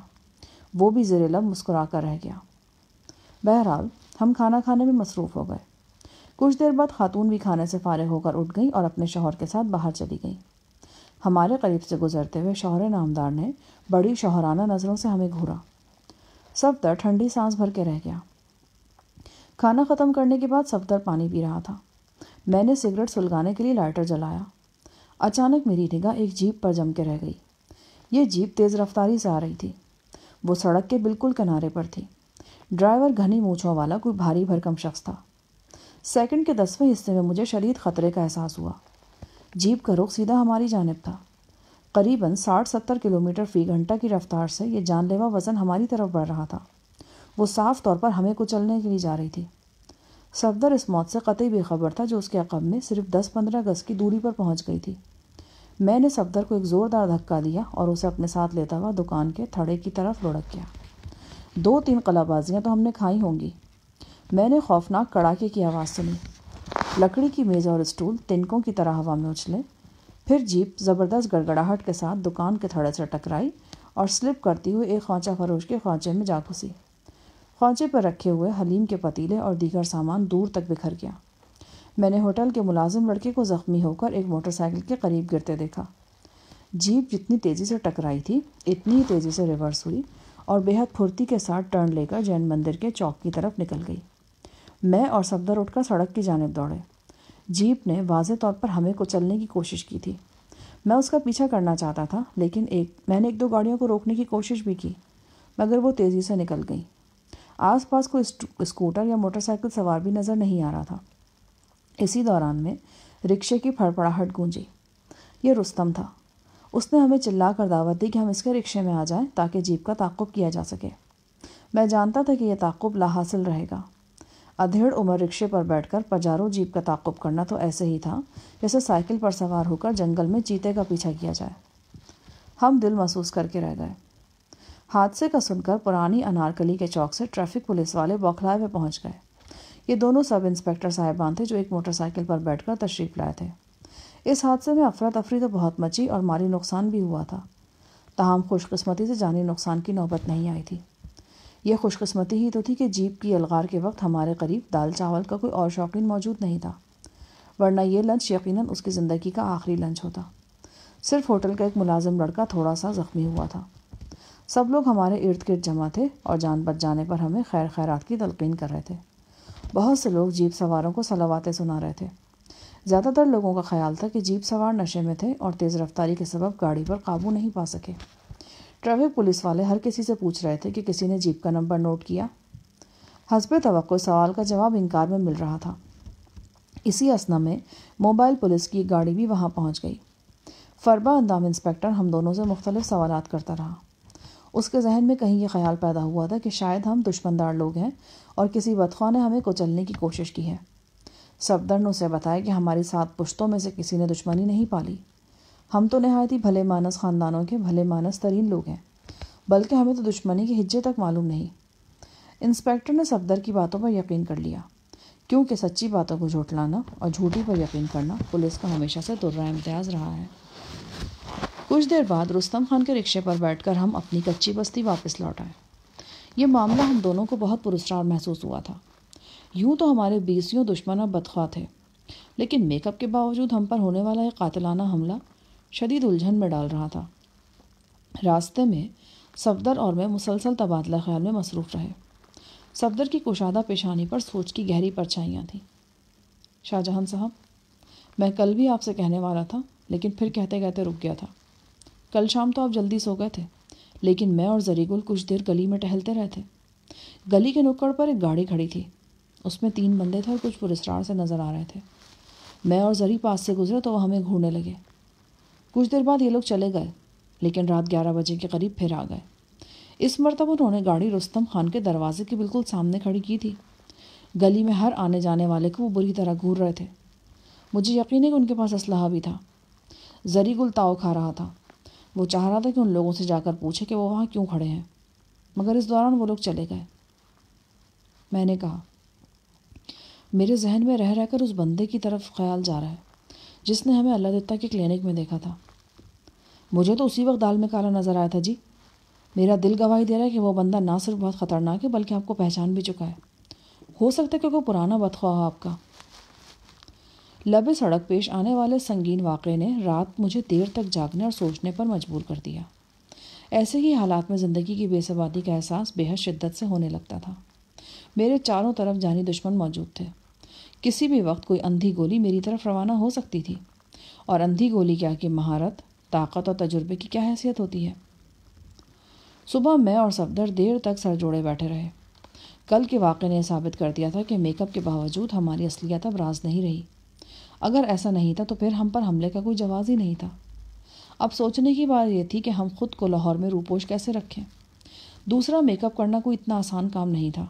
وہ بھی زیر لب مسکرا کر رہ گیا۔ بہرحال، ہم کھانا کھانے میں مصروف ہو گئے۔ کچھ دیر بعد خاتون بھی کھانے سے فارغ ہو کر اٹھ گئی اور اپنے شوہر کے ساتھ باہر چلی گئی ہمارے قریب سے گزرتے ہوئے شوہر نامدار نے بڑی شوہرانہ نظروں سے ہمیں گھورا۔ صفدر ٹھنڈی سانس بھر کے رہ گیا۔ کھانا ختم کرنے کے بعد صفدر پانی پی رہا تھا۔ میں نے سگریٹ سلگانے کے لیے لائٹر جلایا۔ اچانک میری نگاہ ایک جیپ پر جم کے رہ گئی۔ یہ جیپ تیز رفتاری سے آ رہی تھی۔ وہ سڑک کے بالکل کنارے پر تھی۔ ڈرائیور گھنی مونچھوں والا کوئی بھاری بھرکم شخص تھا۔ سیکنڈ کے دسویں حصے میں مجھے شدید خطرے کا احساس ہوا۔ جیپ کا رخ سیدھا ہماری جانب تھا۔ قریباً ساٹھ ستر کلو میٹر فی گھنٹہ کی رفتار سے یہ جان لیوا وزن ہماری طرف بڑھ رہا تھا۔ وہ صاف طور پر ہمیں کچلنے کے لیے جا رہی تھی۔ صفدر اس موت سے قطعی بے خبر تھا جو اس کے عقب میں صرف دس پندرہ گز کی دوری پر پہنچ گئی تھی۔ میں نے صفدر کو ایک زوردار دھکا دیا اور اسے اپنے ساتھ لیتا ہوا دکان کے تھڑے کی طرف لڑک گیا۔ دو تین قلع بازیاں تو ہم نے کھائی ہوں گی۔ میں نے خوفناک کڑاکے کی آواز سنی۔ لکڑی کی میز اور اسٹول تنکوں کی طرح ہوا میں اچھلے۔ پھر جیپ زبردست گڑگڑاہٹ کے ساتھ دکان کے تھڑے سے ٹکرائی اور سلپ کرتی ہوئی ایک خوانچہ فروش کے خوانچے میں جا گھسی خوانچے پر رکھے ہوئے حلیم کے پتیلے اور دیگر سامان دور تک بکھر گیا۔ میں نے ہوٹل کے ملازم لڑکے کو زخمی ہو کر ایک موٹر سائیکل کے قریب گرتے دیکھا۔ جیپ جتنی تیزی سے ٹکرائی تھی، اتنی ہی تیزی سے ریورس ہوئی اور بےحد پھرتی کے ساتھ ٹرن لے کر جین مندر کے چوک کی طرف نکل گئی۔ میں اور صفدر اٹھ کر سڑک کی جانب دوڑے۔ جیپ نے واضح طور پر ہمیں کو چلنے کی کوشش کی تھی۔ میں اس کا پیچھا کرنا چاہتا تھا، لیکن ایک، میں نے ایک دو گاڑیوں کو روکنے کی کوشش بھی کی، مگر وہ تیزی سے نکل گئی آس پاس کوئی اسکوٹر یا موٹر سائیکل سوار بھی نظر نہیں آ رہا تھا۔ اسی دوران میں رکشے کی پھڑپڑاہٹ گونجی۔ یہ رستم تھا۔ اس نے ہمیں چلا کر دعوت دی کہ ہم اس کے رکشے میں آ جائیں تاکہ جیپ کا تعقب کیا جا سکے۔ میں جانتا تھا کہ یہ تعقب لا حاصل رہے گا۔ ادھیڑ عمر رکشے پر بیٹھ کر پجارو جیپ کا تعقب کرنا تو ایسے ہی تھا جیسے سائیکل پر سوار ہو کر جنگل میں چیتے کا پیچھا کیا جائے۔ ہم دل محسوس کر کے رہ گئے۔ حادثے کا سن کر پرانی انارکلی کے چوک سے ٹریفک پولیس والے بوکھلائے میں پہنچ گئے۔ یہ دونوں سب انسپیکٹر صاحبان تھے جو ایک موٹر سائیکل پر بیٹھ کر تشریف لائے تھے۔ اس حادثے میں افراتفری تو بہت مچی اور مالی نقصان بھی ہوا تھا۔ تاہم خوش قسمتی سے جانی نقصان کی نوبت نہیں آئی تھی۔ یہ خوش قسمتی ہی تو تھی کہ جیپ کی الغار کے وقت ہمارے قریب دال چاول کا کوئی اور شوقین موجود نہیں تھا، ورنہ یہ لنچ یقیناً اس کی زندگی کا آخری لنچ ہوتا۔ صرف ہوٹل کا ایک ملازم لڑکا تھوڑا سا زخمی ہوا تھا۔ سب لوگ ہمارے ارد گرد جمع تھے اور جان بچ جانے پر ہمیں خیر خیرات کی تلقین کر رہے تھے۔ بہت سے لوگ جیپ سواروں کو سلواتیں سنا رہے تھے۔ زیادہ تر لوگوں کا خیال تھا کہ جیپ سوار نشے میں تھے اور تیز رفتاری کے سبب گاڑی پر قابو نہیں پا سکے۔ ٹریفک پولیس والے ہر کسی سے پوچھ رہے تھے کہ کسی نے جیپ کا نمبر نوٹ کیا۔ حسب توقع سوال کا جواب انکار میں مل رہا تھا۔ اسی اسنا میں موبائل پولیس کی گاڑی بھی وہاں پہنچ گئی۔ فربا اندام انسپیکٹر ہم دونوں سے مختلف سوالات کرتا رہا۔ اس کے ذہن میں کہیں یہ خیال پیدا ہوا تھا کہ شاید ہم دشمندار لوگ ہیں اور کسی بدخواہ نے ہمیں کچلنے کی کوشش کی ہے۔ صفدر نے اسے بتایا کہ ہماری سات پشتوں میں سے کسی نے دشمنی نہیں پالی۔ ہم تو نہایت ہی بھلے مانس خاندانوں کے بھلے مانس ترین لوگ ہیں، بلکہ ہمیں تو دشمنی کے ہجے تک معلوم نہیں۔ انسپیکٹر نے صفدر کی باتوں پر یقین کر لیا۔ کیونکہ سچی باتوں کو جھوٹلانا اور جھوٹی پر یقین کرنا پولیس کا ہمیشہ سے درہ امتیاز رہا ہے۔ کچھ دیر بعد رستم خان کے رکشے پر بیٹھ کر ہم اپنی کچی بستی واپس لوٹ آئے۔ یہ معاملہ ہم دونوں کو بہت پرسرار محسوس ہوا تھا۔ یوں تو ہمارے بیسیوں دشمن اور بدخواہ تھے، لیکن میک اپ کے باوجود ہم پر ہونے والا یہ قاتلانہ حملہ شدید الجھن میں ڈال رہا تھا۔ راستے میں صفدر اور میں مسلسل تبادلہ خیال میں مصروف رہے۔ صفدر کی کشادہ پیشانی پر سوچ کی گہری پرچھائیاں تھیں۔ شاہ جہاں صاحب، میں کل بھی آپ سے کہنے والا تھا، لیکن پھر کہتے کہتے رک گیا تھا۔ کل شام تو آپ جلدی سو گئے تھے، لیکن میں اور زری گل کچھ دیر گلی میں ٹہلتے رہے تھے۔ گلی کے نکڑ پر ایک گاڑی کھڑی تھی۔ اس میں تین بندے تھے اور کچھ پرسرار سے نظر آ رہے تھے۔ میں اور زری پاس سے گزرے تو وہ ہمیں گھورنے لگے۔ کچھ دیر بعد یہ لوگ چلے گئے، لیکن رات گیارہ بجے کے قریب پھر آ گئے۔ اس مرتبہ انہوں نے گاڑی رستم خان کے دروازے کے بالکل سامنے کھڑی کی تھی۔ گلی میں ہر آنے جانے والے کو وہ بری طرح گھور رہے تھے۔ مجھے یقین ہے کہ ان کے پاس اسلحہ بھی تھا۔ زری گل تاؤ کھا رہا تھا۔ وہ چاہ رہا تھا کہ ان لوگوں سے جا کر پوچھے کہ وہ وہاں کیوں کھڑے ہیں۔ مگر اس دوران وہ لوگ چلے گئے۔ میں نے کہا، میرے ذہن میں رہ رہ کر اس بندے کی طرف خیال جا رہا ہے۔ جس نے ہمیں اللہ دتا کے کلینک میں دیکھا تھا۔ مجھے تو اسی وقت دال میں کالا نظر آیا تھا جی۔ میرا دل گواہی دے رہا ہے کہ وہ بندہ نہ صرف بہت خطرناک ہے بلکہ آپ کو پہچان بھی چکا ہے۔ ہو سکتا ہے کہ کوئی پرانا بدخواہ ہو آپ کا۔ لب سڑک پیش آنے والے سنگین واقعے نے رات مجھے دیر تک جاگنے اور سوچنے پر مجبور کر دیا۔ ایسے ہی حالات میں زندگی کی بے ثباتی کا احساس بے حد شدت سے ہونے لگتا تھا۔ میرے چاروں طرف جانی دشمن موجود تھے۔ کسی بھی وقت کوئی اندھی گولی میری طرف روانہ ہو سکتی تھی۔ اور اندھی گولی کیا کہ مہارت، طاقت اور تجربے کی کیا حیثیت ہوتی ہے؟ صبح میں اور صفدر دیر تک سر جوڑے بیٹھے رہے۔ کل کے واقعے نے ثابت کر دیا تھا کہ میک اپ کے باوجود ہماری اصلیت اب راز نہیں رہی۔ اگر ایسا نہیں تھا تو پھر ہم پر حملے کا کوئی جواز ہی نہیں تھا۔ اب سوچنے کی بات یہ تھی کہ ہم خود کو لاہور میں روپوش کیسے رکھیں۔ دوسرا میک اپ کرنا کوئی اتنا آسان کام نہیں تھا۔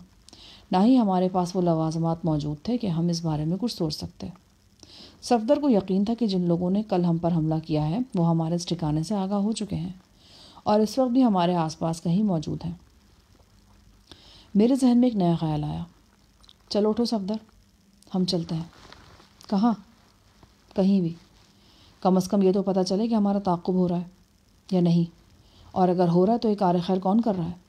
نہ ہی ہمارے پاس وہ لوازمات موجود تھے کہ ہم اس بارے میں کچھ سوچ سکتے۔ صفدر کو یقین تھا کہ جن لوگوں نے کل ہم پر حملہ کیا ہے، وہ ہمارے اس ٹھکانے سے آگاہ ہو چکے ہیں۔ اور اس وقت بھی ہمارے آس پاس کہیں موجود ہیں۔ میرے ذہن میں ایک نیا خیال آیا۔ چلو اٹھو صفدر، ہم چلتے ہیں۔ کہاں؟ کہیں بھی۔ کم از کم یہ تو پتہ چلے کہ ہمارا تعقب ہو رہا ہے یا نہیں۔ اور اگر ہو رہا ہے تو ایک کار خیر کون کر رہا ہے؟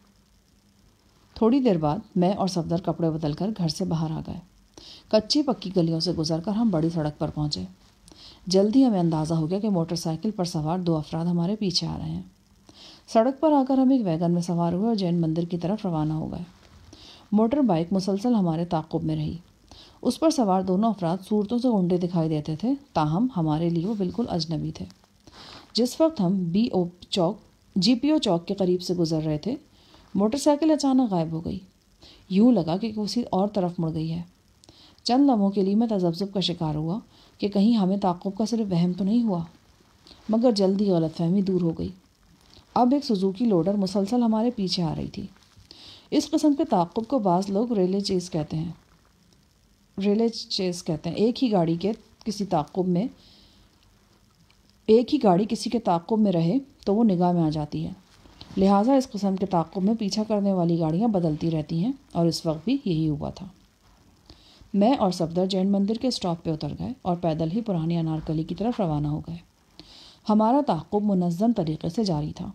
تھوڑی دیر بعد میں اور صفدر کپڑے بدل کر گھر سے باہر آ گئے۔ کچی پکی گلیوں سے گزر کر ہم بڑی سڑک پر پہنچے۔ جلدی ہمیں اندازہ ہو گیا کہ موٹر سائیکل پر سوار دو افراد ہمارے پیچھے آ رہے ہیں۔ سڑک پر آ کر ہم ایک ویگن میں سوار ہوئے اور جین مندر کی طرف روانہ ہو گئے۔ موٹر بائک مسلسل ہمارے تعقب میں رہی۔ اس پر سوار دونوں افراد صورتوں سے گنڈے دکھائی دیتے تھے، تاہم ہمارے لیے وہ بالکل اجنبی تھے۔ جس وقت ہم بی او چوک جی پی او چوک کے قریب سے گزر رہے تھے موٹر سائیکل اچانک غائب ہو گئی۔ یوں لگا کہ کسی اور طرف مڑ گئی ہے۔ چند لمحوں کے لیے میں تجزب کا شکار ہوا کہ کہیں ہمیں تعقب کا صرف وہم تو نہیں ہوا، مگر جلدی غلط فہمی دور ہو گئی۔ اب ایک سزوکی لوڈر مسلسل ہمارے پیچھے آ رہی تھی۔ اس قسم کے تعقب کو بعض لوگ ریلے چیز کہتے ہیں۔ ریلے چیز کہتے ہیں، ایک ہی گاڑی کے کسی تعقب میں، ایک ہی گاڑی کسی کے تعقب میں رہے تو وہ نگاہ میں آ جاتی ہے۔ لہٰذا اس قسم کے تعقب میں پیچھا کرنے والی گاڑیاں بدلتی رہتی ہیں اور اس وقت بھی یہی ہوا تھا۔ میں اور صفدر جین مندر کے اسٹاپ پہ اتر گئے اور پیدل ہی پرانی انارکلی کی طرف روانہ ہو گئے۔ ہمارا تعقب منظم طریقے سے جاری تھا۔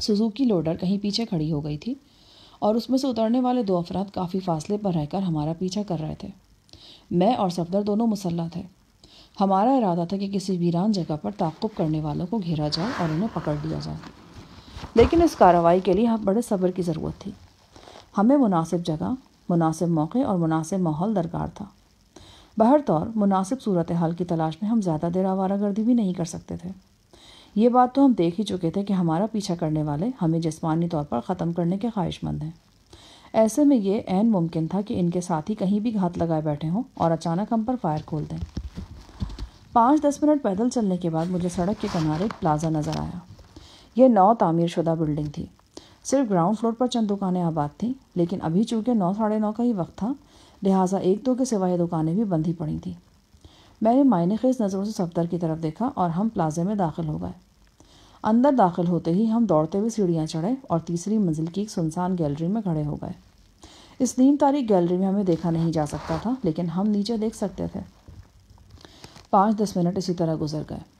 سزوکی لوڈر کہیں پیچھے کھڑی ہو گئی تھی اور اس میں سے اترنے والے دو افراد کافی فاصلے پر رہ کر ہمارا پیچھا کر رہے تھے۔ میں اور صفدر دونوں مسلح تھے۔ ہمارا ارادہ تھا کہ کسی ویران جگہ پر تعقب کرنے والوں کو گھیرا جائے اور انہیں پکڑ لیا جائے۔ لیکن اس کارروائی کے لیے بڑے صبر کی ضرورت تھی۔ ہمیں مناسب جگہ، مناسب موقع اور مناسب ماحول درکار تھا۔ بہر طور، مناسب صورت حال کی تلاش میں ہم زیادہ دیر آوارہ گردی بھی نہیں کر سکتے تھے۔ یہ بات تو ہم دیکھ ہی چکے تھے کہ ہمارا پیچھا کرنے والے ہمیں جسمانی طور پر ختم کرنے کے خواہش مند ہیں۔ ایسے میں یہ عین ممکن تھا کہ ان کے ساتھی کہیں بھی گھات لگائے بیٹھے ہوں اور اچانک ہم پر فائر کھول دیں۔ پانچ دس منٹ پیدل چلنے کے بعد مجھے سڑک کے کنارے ایک پلازا نظر آیا۔ یہ نو تعمیر شدہ بلڈنگ تھی۔ صرف گراؤنڈ فلور پر چند دکانیں آباد تھیں، لیکن ابھی چونکہ نو ساڑھے نو کا ہی وقت تھا، لہٰذا ایک دو کے سوائے دکانیں بھی بند ہی پڑی تھیں۔ میں نے معنی خیز نظروں سے صفدر کی طرف دیکھا اور ہم پلازے میں داخل ہو گئے۔ اندر داخل ہوتے ہی ہم دوڑتے ہوئے سیڑھیاں چڑھے اور تیسری منزل کی ایک سنسان گیلری میں کھڑے ہو گئے۔ اس نیم تاریخ گیلری میں ہمیں دیکھا نہیں جا سکتا تھا، لیکن ہم نیچے دیکھ سکتے تھے۔ پانچ دس منٹ اسی طرح گزر گئے۔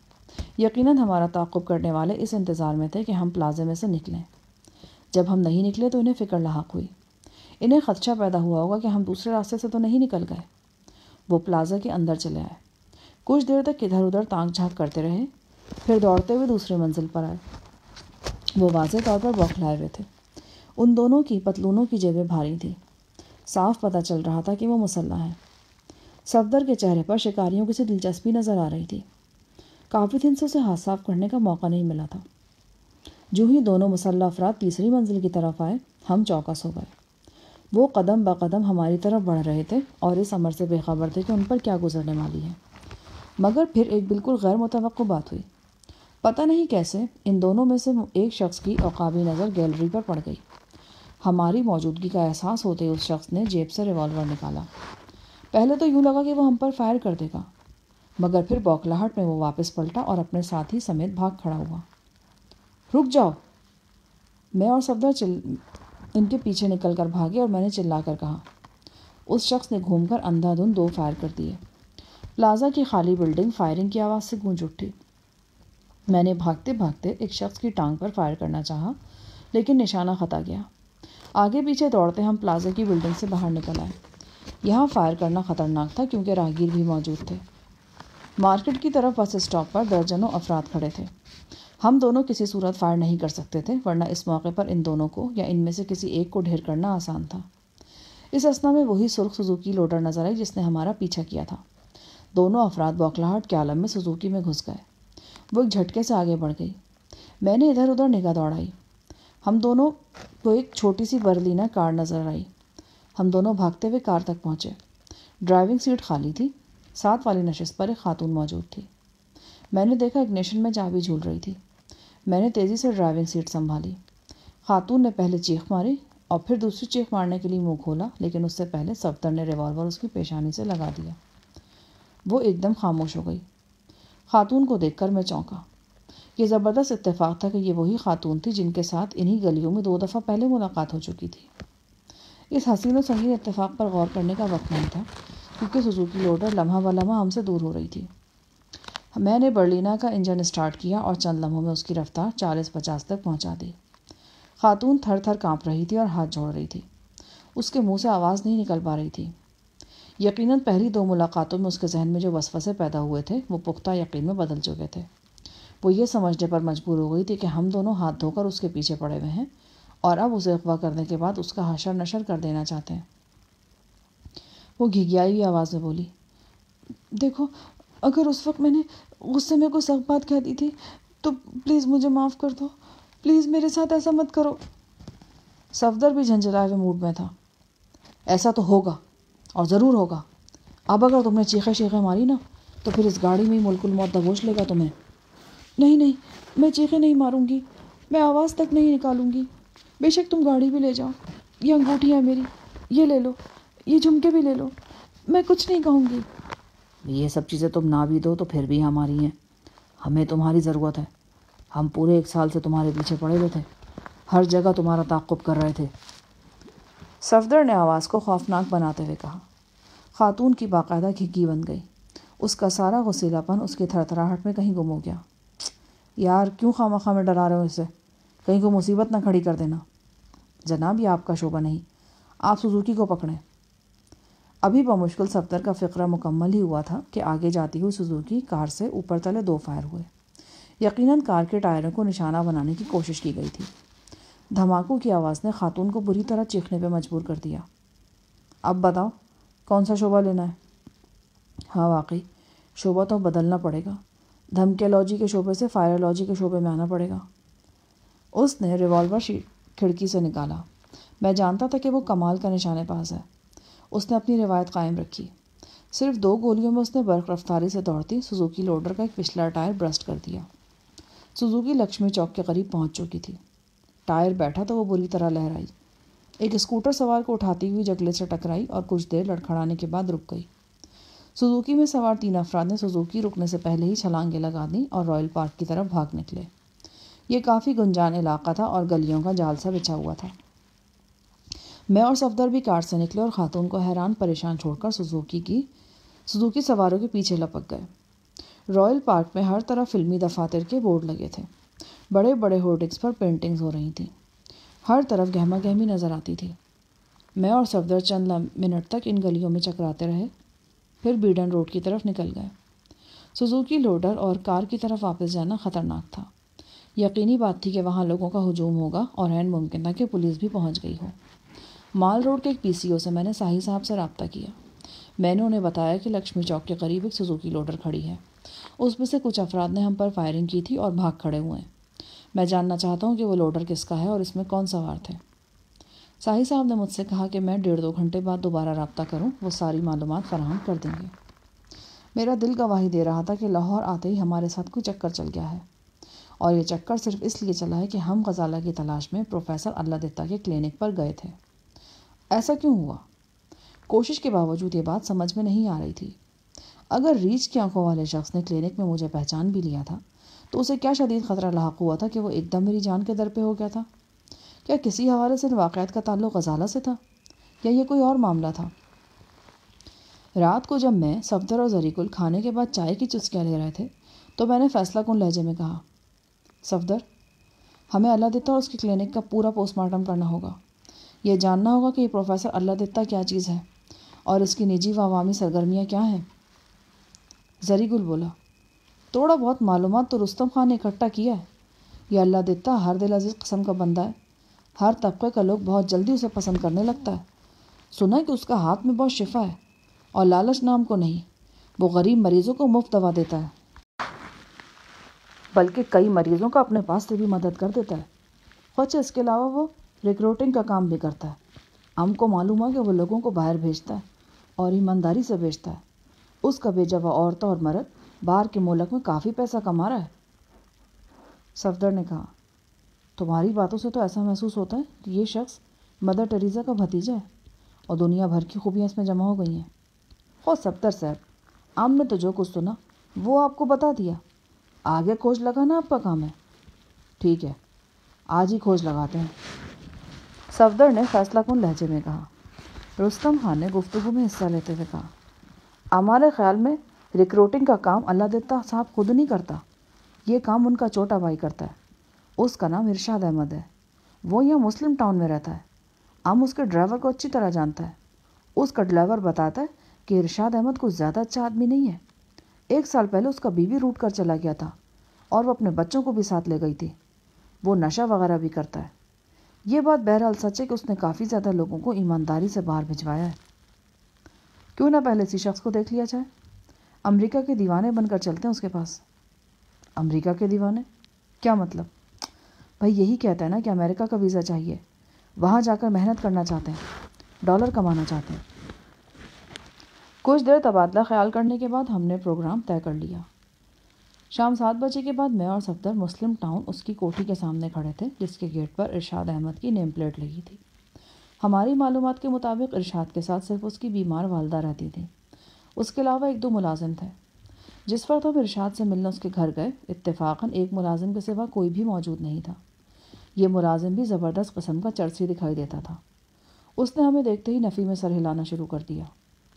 یقیناً ہمارا تعقب کرنے والے اس انتظار میں تھے کہ ہم پلازے میں سے نکلیں۔ جب ہم نہیں نکلے تو انہیں فکر لاحق ہوئی۔ انہیں خدشہ پیدا ہوا ہوگا کہ ہم دوسرے راستے سے تو نہیں نکل گئے۔ وہ پلازا کے اندر چلے آئے۔ کچھ دیر تک ادھر ادھر تانک جھانک کرتے رہے، پھر دوڑتے ہوئے دوسرے منزل پر آئے۔ وہ واضح طور پر بوکھلائے ہوئے تھے۔ ان دونوں کی پتلونوں کی جیبیں بھاری تھیں۔ صاف پتہ چل رہا تھا کہ وہ مسلح ہیں۔ صفدر کے چہرے پر شکاریوں کی سی دلچسپی نظر آ رہی تھی۔ کافی دن سے اسے ہاتھ صاف کرنے کا موقع نہیں ملا تھا۔ جو ہی دونوں مسلح افراد تیسری منزل کی طرف آئے، ہم چوکس ہو گئے۔ وہ قدم بقدم ہماری طرف بڑھ رہے تھے اور اس عمر سے بے خبر تھے کہ ان پر کیا گزرنے والی ہے۔ مگر پھر ایک بالکل غیر متوقع بات ہوئی۔ پتہ نہیں کیسے ان دونوں میں سے ایک شخص کی اوقابی نظر گیلری پر پڑ گئی۔ ہماری موجودگی کا احساس ہوتے اس شخص نے جیب سے ریوالور نکالا۔ پہلے تو یوں لگا کہ وہ ہم پر فائر کر دے گا۔ مگر پھر بوکلاہٹ میں وہ واپس پلٹا اور اپنے ساتھی سمیت بھاگ کھڑا ہوا۔ رک جاؤ۔ میں اور صفدر چل، ان کے پیچھے نکل کر بھاگے اور میں نے چلا کر کہا۔ اس شخص نے گھوم کر اندھا دھند دو فائر کر دیے۔ پلازا کی خالی بلڈنگ فائرنگ کی آواز سے گونج اٹھی۔ میں نے بھاگتے بھاگتے ایک شخص کی ٹانگ پر فائر کرنا چاہا، لیکن نشانہ خطا گیا۔ آگے پیچھے دوڑتے ہم پلازا کی بلڈنگ سے باہر نکل آئے۔ یہاں فائر کرنا خطرناک تھا کیونکہ راہگیر بھی موجود تھے۔ مارکیٹ کی طرف بس اسٹاپ پر درجنوں افراد کھڑے تھے۔ ہم دونوں کسی صورت فائر نہیں کر سکتے تھے، ورنہ اس موقع پر ان دونوں کو یا ان میں سے کسی ایک کو ڈھیر کرنا آسان تھا۔ اس اسنا میں وہی سرخ سزوکی لوڈر نظر آئی جس نے ہمارا پیچھا کیا تھا۔ دونوں افراد بوکلاہٹ کے عالم میں سزوکی میں گھس گئے۔ وہ ایک جھٹکے سے آگے بڑھ گئی۔ میں نے ادھر ادھر نگاہ دوڑائی۔ ہم دونوں کو ایک چھوٹی سی برلینا کار نظر آئی۔ ہم دونوں بھاگتے ہوئے کار تک پہنچے۔ ڈرائیونگ سیٹ خالی تھی۔ ساتھ والی نشست پر ایک خاتون موجود تھی۔ میں نے دیکھا اگنیشن میں چابی جھول رہی تھی۔ میں نے تیزی سے ڈرائیونگ سیٹ سنبھالی۔ خاتون نے پہلے چیخ ماری اور پھر دوسری چیخ مارنے کے لیے منہ کھولا، لیکن اس سے پہلے صفدر نے ریوالور اس کی پیشانی سے لگا دیا۔ وہ ایک دم خاموش ہو گئی۔ خاتون کو دیکھ کر میں چونکا۔ یہ زبردست اتفاق تھا کہ یہ وہی خاتون تھی جن کے ساتھ انہی گلیوں میں دو دفعہ پہلے ملاقات ہو چکی تھی۔ اس حسین و سنگین اتفاق پر غور کرنے کا وقت نہیں تھا۔ کیونکہ سزوکی لوڈر لمحہ و لمحہ ہم سے دور ہو رہی تھی۔ میں نے برلینا کا انجن اسٹارٹ کیا اور چند لمحوں میں اس کی رفتار چالیس پچاس تک پہنچا دی۔ خاتون تھر تھر کانپ رہی تھی اور ہاتھ جوڑ رہی تھی۔ اس کے منہ سے آواز نہیں نکل پا رہی تھی۔ یقیناً پہلی دو ملاقاتوں میں اس کے ذہن میں جو وسوسے پیدا ہوئے تھے، وہ پختہ یقین میں بدل چکے تھے۔ وہ یہ سمجھنے پر مجبور ہو گئی تھی کہ ہم دونوں ہاتھ دھو کر اس کے پیچھے پڑے ہوئے ہیں اور اب اسے اغوا کرنے کے بعد اس کا حشر نشر کر دینا چاہتے ہیں۔ وہ گھگیائی ہوئی آواز میں بولی۔ دیکھو، اگر اس وقت میں نے غصے میں کوئی سخت بات کہہ دی تھی، تو پلیز مجھے معاف کر دو۔ پلیز میرے ساتھ ایسا مت کرو۔ صفدر بھی جھنجھلائے ہوئے موڈ میں تھا۔ ایسا تو ہوگا اور ضرور ہوگا۔ اب اگر تم نے چیخے شیخے ماری نا، تو پھر اس گاڑی میں ہی ملک الموت دبوچ لے گا تمہیں۔ نہیں نہیں، میں چیخے نہیں ماروں گی۔ میں آواز تک نہیں نکالوں گی۔ بے شک تم گاڑی بھی لے جاؤ۔ یہ انگوٹھی ہے میری، یہ لے لو۔ یہ جھمکے بھی لے لو۔ میں کچھ نہیں کہوں گی۔ یہ سب چیزیں تم نہ بھی دو تو پھر بھی ہماری ہیں۔ ہمیں تمہاری ضرورت ہے۔ ہم پورے ایک سال سے تمہارے پیچھے پڑے ہوئے تھے۔ ہر جگہ تمہارا تعقب کر رہے تھے۔ صفدر نے آواز کو خوفناک بناتے ہوئے کہا۔ خاتون کی باقاعدہ کھکی بن گئی۔ اس کا سارا غسیلہ پن اس کی تھر تھراہٹ میں کہیں گم ہو گیا۔ یار، کیوں خواہ مخواہ میں ڈرا رہے ہو اسے؟ کہیں کو مصیبت نہ کھڑی کر دینا۔ جناب، یہ آپ کا شعبہ نہیں۔ آپ سزوکی کو پکڑیں۔ ابھی بمشکل صفدر کا فقرہ مکمل ہی ہوا تھا کہ آگے جاتی ہوئی سزوکی کار سے اوپر تلے دو فائر ہوئے۔ یقیناً کار کے ٹائروں کو نشانہ بنانے کی کوشش کی گئی تھی۔ دھماکوں کی آواز نے خاتون کو بری طرح چیخنے پہ مجبور کر دیا۔ اب بتاؤ، کون سا شعبہ لینا ہے؟ ہاں واقعی، شعبہ تو بدلنا پڑے گا۔ دھمکیالوجی کے شعبے سے فائرولوجی کے شعبے میں آنا پڑے گا۔ اس نے ریوالور کھڑکی سے نکالا۔ میں جانتا تھا کہ وہ کمال کا نشانے پاس ہے۔ اس نے اپنی روایت قائم رکھی۔ صرف دو گولیوں میں اس نے برق رفتاری سے دوڑتی سزوکی لوڈر کا ایک پچھلا ٹائر برسٹ کر دیا۔ سزوکی لکشمی چوک کے قریب پہنچ چکی تھی۔ ٹائر بیٹھا تو وہ بری طرح لہرائی۔ ایک اسکوٹر سوار کو اٹھاتی ہوئی جگلے سے ٹکرائی اور کچھ دیر لڑکھڑانے کے بعد رک گئی۔ سزوکی میں سوار تین افراد نے سزوکی رکنے سے پہلے ہی چھلانگیں لگا دیں اور رائل پارک کی طرف بھاگ نکلے۔ یہ کافی گنجان علاقہ تھا اور گلیوں کا جال سا بچھا ہوا تھا۔ میں اور صفدر بھی کار سے نکلے اور خاتون کو حیران پریشان چھوڑ کر سزوکی کی سزوکی سواروں کے پیچھے لپک گئے۔ رائل پارک میں ہر طرح فلمی دفاتر کے بورڈ لگے تھے۔ بڑے بڑے ہورڈنگس پر پینٹنگز ہو رہی تھیں۔ ہر طرف گہما گہمی نظر آتی تھی۔ میں اور صفدر چند منٹ تک ان گلیوں میں چکراتے رہے، پھر بیڈن روڈ کی طرف نکل گئے۔ سزوکی لوڈر اور کار کی طرف واپس جانا خطرناک تھا۔ یقینی بات تھی کہ وہاں لوگوں کا ہجوم ہوگا اور این ممکن تھا کہ پولیس بھی پہنچ گئی ہو۔ مال روڈ کے ایک پی سی او سے میں نے ساہی صاحب سے رابطہ کیا۔ میں نے انہیں بتایا کہ لکشمی چوک کے قریب ایک سزوکی لوڈر کھڑی ہے۔ اس میں سے کچھ افراد نے ہم پر فائرنگ کی تھی اور بھاگ کھڑے ہوئے ہیں۔ میں جاننا چاہتا ہوں کہ وہ لوڈر کس کا ہے اور اس میں کون سوار تھے۔ ساہی صاحب نے مجھ سے کہا کہ میں ڈیڑھ دو گھنٹے بعد دوبارہ رابطہ کروں، وہ ساری معلومات فراہم کر دیں گے۔ میرا دل گواہی دے رہا تھا کہ لاہور آتے ہی ہمارے ساتھ کوئی چکر چل گیا ہے۔ اور یہ چکر صرف اس لیے چلا ہے کہ ہم غزالہ کی تلاش میں پروفیسر اللہ دتا کے کلینک پر گئے تھے۔ ایسا کیوں ہوا؟ کوشش کے باوجود یہ بات سمجھ میں نہیں آ رہی تھی۔ اگر ریچھ کی آنکھوں والے شخص نے کلینک میں مجھے پہچان بھی لیا تھا، تو اسے کیا شدید خطرہ لاحق ہوا تھا کہ وہ ایک دم میری جان کے در پہ ہو گیا تھا؟ کیا کسی حوالے سے واقعات کا تعلق غزالہ سے تھا؟ یا یہ کوئی اور معاملہ تھا؟ رات کو جب میں صفدر اور زریکل کھانے کے بعد چائے کی چسکیاں لے رہے تھے، تو میں نے فیصلہ کن لہجے میں کہا، صفدر، ہمیں اللہ دیتا اور اس کی کلینک کا پورا پوسٹ مارٹم کرنا ہوگا۔ یہ جاننا ہوگا کہ یہ پروفیسر اللہ دیتا کیا چیز ہے اور اس کی نجی و عوامی سرگرمیاں کیا ہیں؟ زری گل بولا، تھوڑا بہت معلومات تو رستم خان نے اکٹھا کیا ہے۔ یہ اللہ دیتا ہر دل عزیز قسم کا بندہ ہے۔ ہر طبقے کا لوگ بہت جلدی اسے پسند کرنے لگتا ہے۔ سنا ہے کہ اس کا ہاتھ میں بہت شفا ہے اور لالچ نام کو نہیں، وہ غریب مریضوں کو مفت دوا دیتا ہے۔ بلکہ کئی مریضوں کا اپنے پاس سے بھی مدد کر دیتا ہے۔ خوچ اس کے علاوہ وہ ریکروٹنگ کا کام بھی کرتا ہے۔ ہم کو معلوم ہے کہ وہ لوگوں کو باہر بھیجتا ہے اور ایمانداری سے بیچتا ہے۔ اس کا بے جوا عورتوں اور مرد باہر کے ملک میں کافی پیسہ کما رہا ہے۔ صفدر نے کہا، تمہاری باتوں سے تو ایسا محسوس ہوتا ہے کہ یہ شخص مدر ٹریزا کا بھتیجا ہے اور دنیا بھر کی خوبیاں اس میں جمع ہو گئی ہیں۔ خود ستر صاحب عام میں تو جو کچھ سنا، وہ آپ کو بتا دیا۔ آگے کھوج لگانا آپ کا کام ہے۔ ٹھیک ہے، آج ہی کھوج لگاتے ہیں۔ صفدر نے فیصلہ کن لہجے میں کہا۔ رستم خان نے گفتگو میں حصہ لیتے ہوئے کہا، ہمارے خیال میں ریکروٹنگ کا کام اللہ دیتا صاحب خود نہیں کرتا۔ یہ کام ان کا چھوٹا بھائی کرتا ہے۔ اس کا نام ارشاد احمد ہے۔ وہ یہاں مسلم ٹاؤن میں رہتا ہے۔ ہم اس کے ڈرائیور کو اچھی طرح جانتا ہے۔ اس کا ڈرائیور بتاتا ہے کہ ارشاد احمد کچھ زیادہ اچھا آدمی نہیں ہے۔ ایک سال پہلے اس کا بیوی روٹ کر چلا گیا تھا اور وہ اپنے بچوں کو بھی ساتھ لے گئی تھی۔ وہ نشہ وغیرہ بھی کرتا ہے۔ یہ بات بہرحال سچ ہے کہ اس نے کافی زیادہ لوگوں کو ایمانداری سے باہر بھجوایا ہے۔ کیوں نہ پہلے اسی شخص کو دیکھ لیا جائے۔ امریکہ کے دیوانے بن کر چلتے ہیں اس کے پاس۔ امریکہ کے دیوانے؟ کیا مطلب؟ بھائی یہی کہتا ہے نا کہ امریکہ کا ویزا چاہیے۔ وہاں جا کر محنت کرنا چاہتے ہیں۔ ڈالر کمانا چاہتے ہیں۔ کچھ دیر تبادلہ خیال کرنے کے بعد ہم نے پروگرام طے کر لیا۔ شام سات بجے کے بعد میں اور صفدر مسلم ٹاؤن اس کی کوٹھی کے سامنے کھڑے تھے، جس کے گیٹ پر ارشاد احمد کی نیم پلیٹ لگی تھی۔ ہماری معلومات کے مطابق ارشاد کے ساتھ صرف اس کی بیمار والدہ رہتی تھی۔ اس کے علاوہ ایک دو ملازم تھے۔ جس وقت ہم ارشاد سے ملنے اس کے گھر گئے، اتفاقاً ایک ملازم کے سوا کوئی بھی موجود نہیں تھا۔ یہ ملازم بھی زبردست قسم کا چرسی دکھائی دیتا تھا۔ اس نے ہمیں دیکھتے ہی نفی میں سر ہلانا شروع کر دیا۔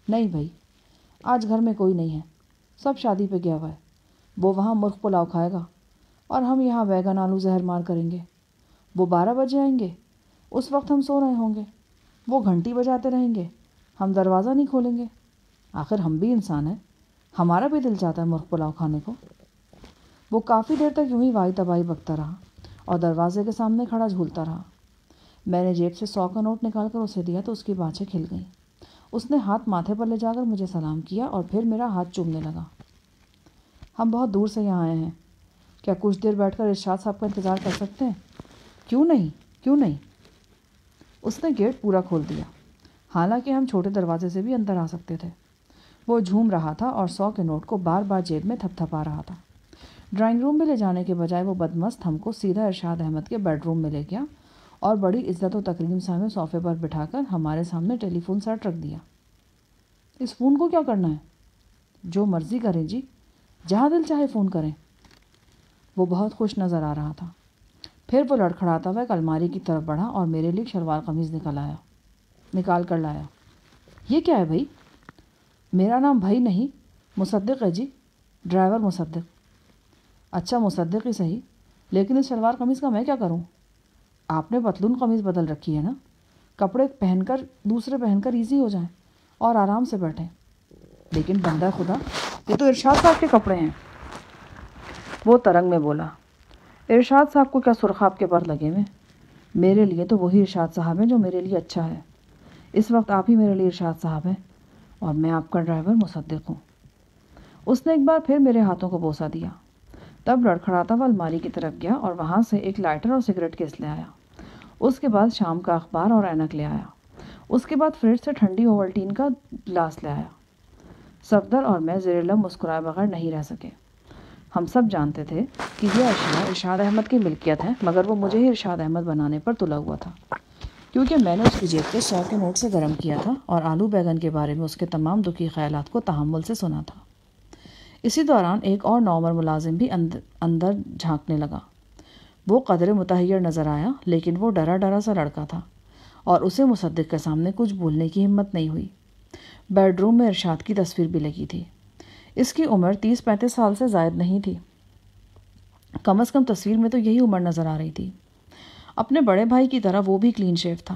نہیں بھائی، آج گھر میں کوئی نہیں ہے۔ سب شادی پہ گیا ہوا ہے۔ وہ وہاں مرغ پلاؤ کھائے گا اور ہم یہاں ویگن آلو زہر مار کریں گے۔ وہ بارہ بجے آئیں گے۔ اس وقت ہم سو رہے ہوں گے۔ وہ گھنٹی بجاتے رہیں گے۔ ہم دروازہ نہیں کھولیں گے۔ آخر ہم بھی انسان ہیں۔ ہمارا بھی دل چاہتا ہے مرغ پلاؤ کھانے کو۔ وہ کافی دیر تک یوں ہی وائی تباہی بکتا رہا اور دروازے کے سامنے کھڑا جھولتا رہا۔ میں نے جیب سے سو کا نوٹ نکال کر اسے دیا تو اس کی بانچیں کھل گئیں۔ اس نے ہاتھ ماتھے پر لے جا کر مجھے سلام کیا اور پھر میرا ہاتھ چومنے لگا۔ ہم بہت دور سے یہاں آئے ہیں۔ کیا کچھ دیر بیٹھ کر ارشاد صاحب کا انتظار کر سکتے ہیں؟ کیوں نہیں؟ کیوں نہیں؟ اس نے گیٹ پورا کھول دیا۔ حالانکہ ہم چھوٹے دروازے سے بھی اندر آ سکتے تھے۔ وہ جھوم رہا تھا اور سو کے نوٹ کو بار بار جیب میں تھپ تھپا رہا تھا۔ ڈرائنگ روم میں لے جانے کے بجائے وہ بدمست ہم کو سیدھا ارشاد احمد کے بیڈ روم میں لے گیا اور بڑی عزت و تقریم سے ہمیں صوفے پر بٹھا کر ہمارے سامنے ٹیلی فون سیٹ رکھ دیا۔ اس فون کو کیا کرنا ہے؟ جو مرضی کریں جی۔ جہاں دل چاہے فون کریں۔ وہ بہت خوش نظر آ رہا تھا۔ پھر وہ لڑکھڑاتا ہوا ایک الماری کی طرف بڑھا اور میرے لیے شلوار قمیض نکل آیا۔ نکال کر لایا۔ یہ کیا ہے بھائی؟ میرا نام بھائی نہیں، مصدق ہے جی ڈرائیور مصدق۔ اچھا مصدق ہی صحیح، لیکن اس شلوار قمیض کا میں کیا کروں؟ آپ نے پتلون قمیض بدل رکھی ہے نا؟ کپڑے پہن کر، دوسرے پہن کر ایزی ہو جائیں اور آرام سے بیٹھیں۔ لیکن بندہ خدا یہ تو ارشاد صاحب کے کپڑے ہیں۔ وہ ترنگ میں بولا، ارشاد صاحب کو کیا سرخاب کے پر لگے ہوئے؟ میرے لیے تو وہی ارشاد صاحب ہیں جو میرے لیے اچھا ہے۔ اس وقت آپ ہی میرے لیے ارشاد صاحب ہیں اور میں آپ کا ڈرائیور مصدق ہوں۔ اس نے ایک بار پھر میرے ہاتھوں کو بوسا دیا۔ تب لڑکھڑاتا ہوا الماری کی طرف گیا اور وہاں سے ایک لائٹر اور سگریٹ کیس لے آیا۔ اس کے بعد شام کا اخبار اور اینک لے آیا۔ اس کے بعد فریج سے ٹھنڈی اوولٹین کا گلاس لے آیا۔ صفدر اور میں زیر لب مسکرائے بغیر نہیں رہ سکے۔ ہم سب جانتے تھے کہ یہ اشیاء ارشاد احمد کی ملکیت ہے، مگر وہ مجھے ہی ارشاد احمد بنانے پر تلا ہوا تھا۔ کیونکہ میں نے اس کی جیب کے سو کے نوٹ سے گرم کیا تھا اور آلو بیگن کے بارے میں اس کے تمام دکھی خیالات کو تحمل سے سنا تھا۔ اسی دوران ایک اور نومر ملازم بھی اندر اندر جھانکنے لگا۔ وہ قدر متحیر نظر آیا، لیکن وہ ڈرا ڈرا سا لڑکا تھا اور اسے مصدق کے سامنے کچھ بولنے کی ہمت نہیں ہوئی۔ بیڈ روم میں ارشاد کی تصویر بھی لگی تھی۔ اس کی عمر تیس پینتیس سال سے زائد نہیں تھی۔ کم از کم تصویر میں تو یہی عمر نظر آ رہی تھی۔ اپنے بڑے بھائی کی طرح وہ بھی کلین شیف تھا۔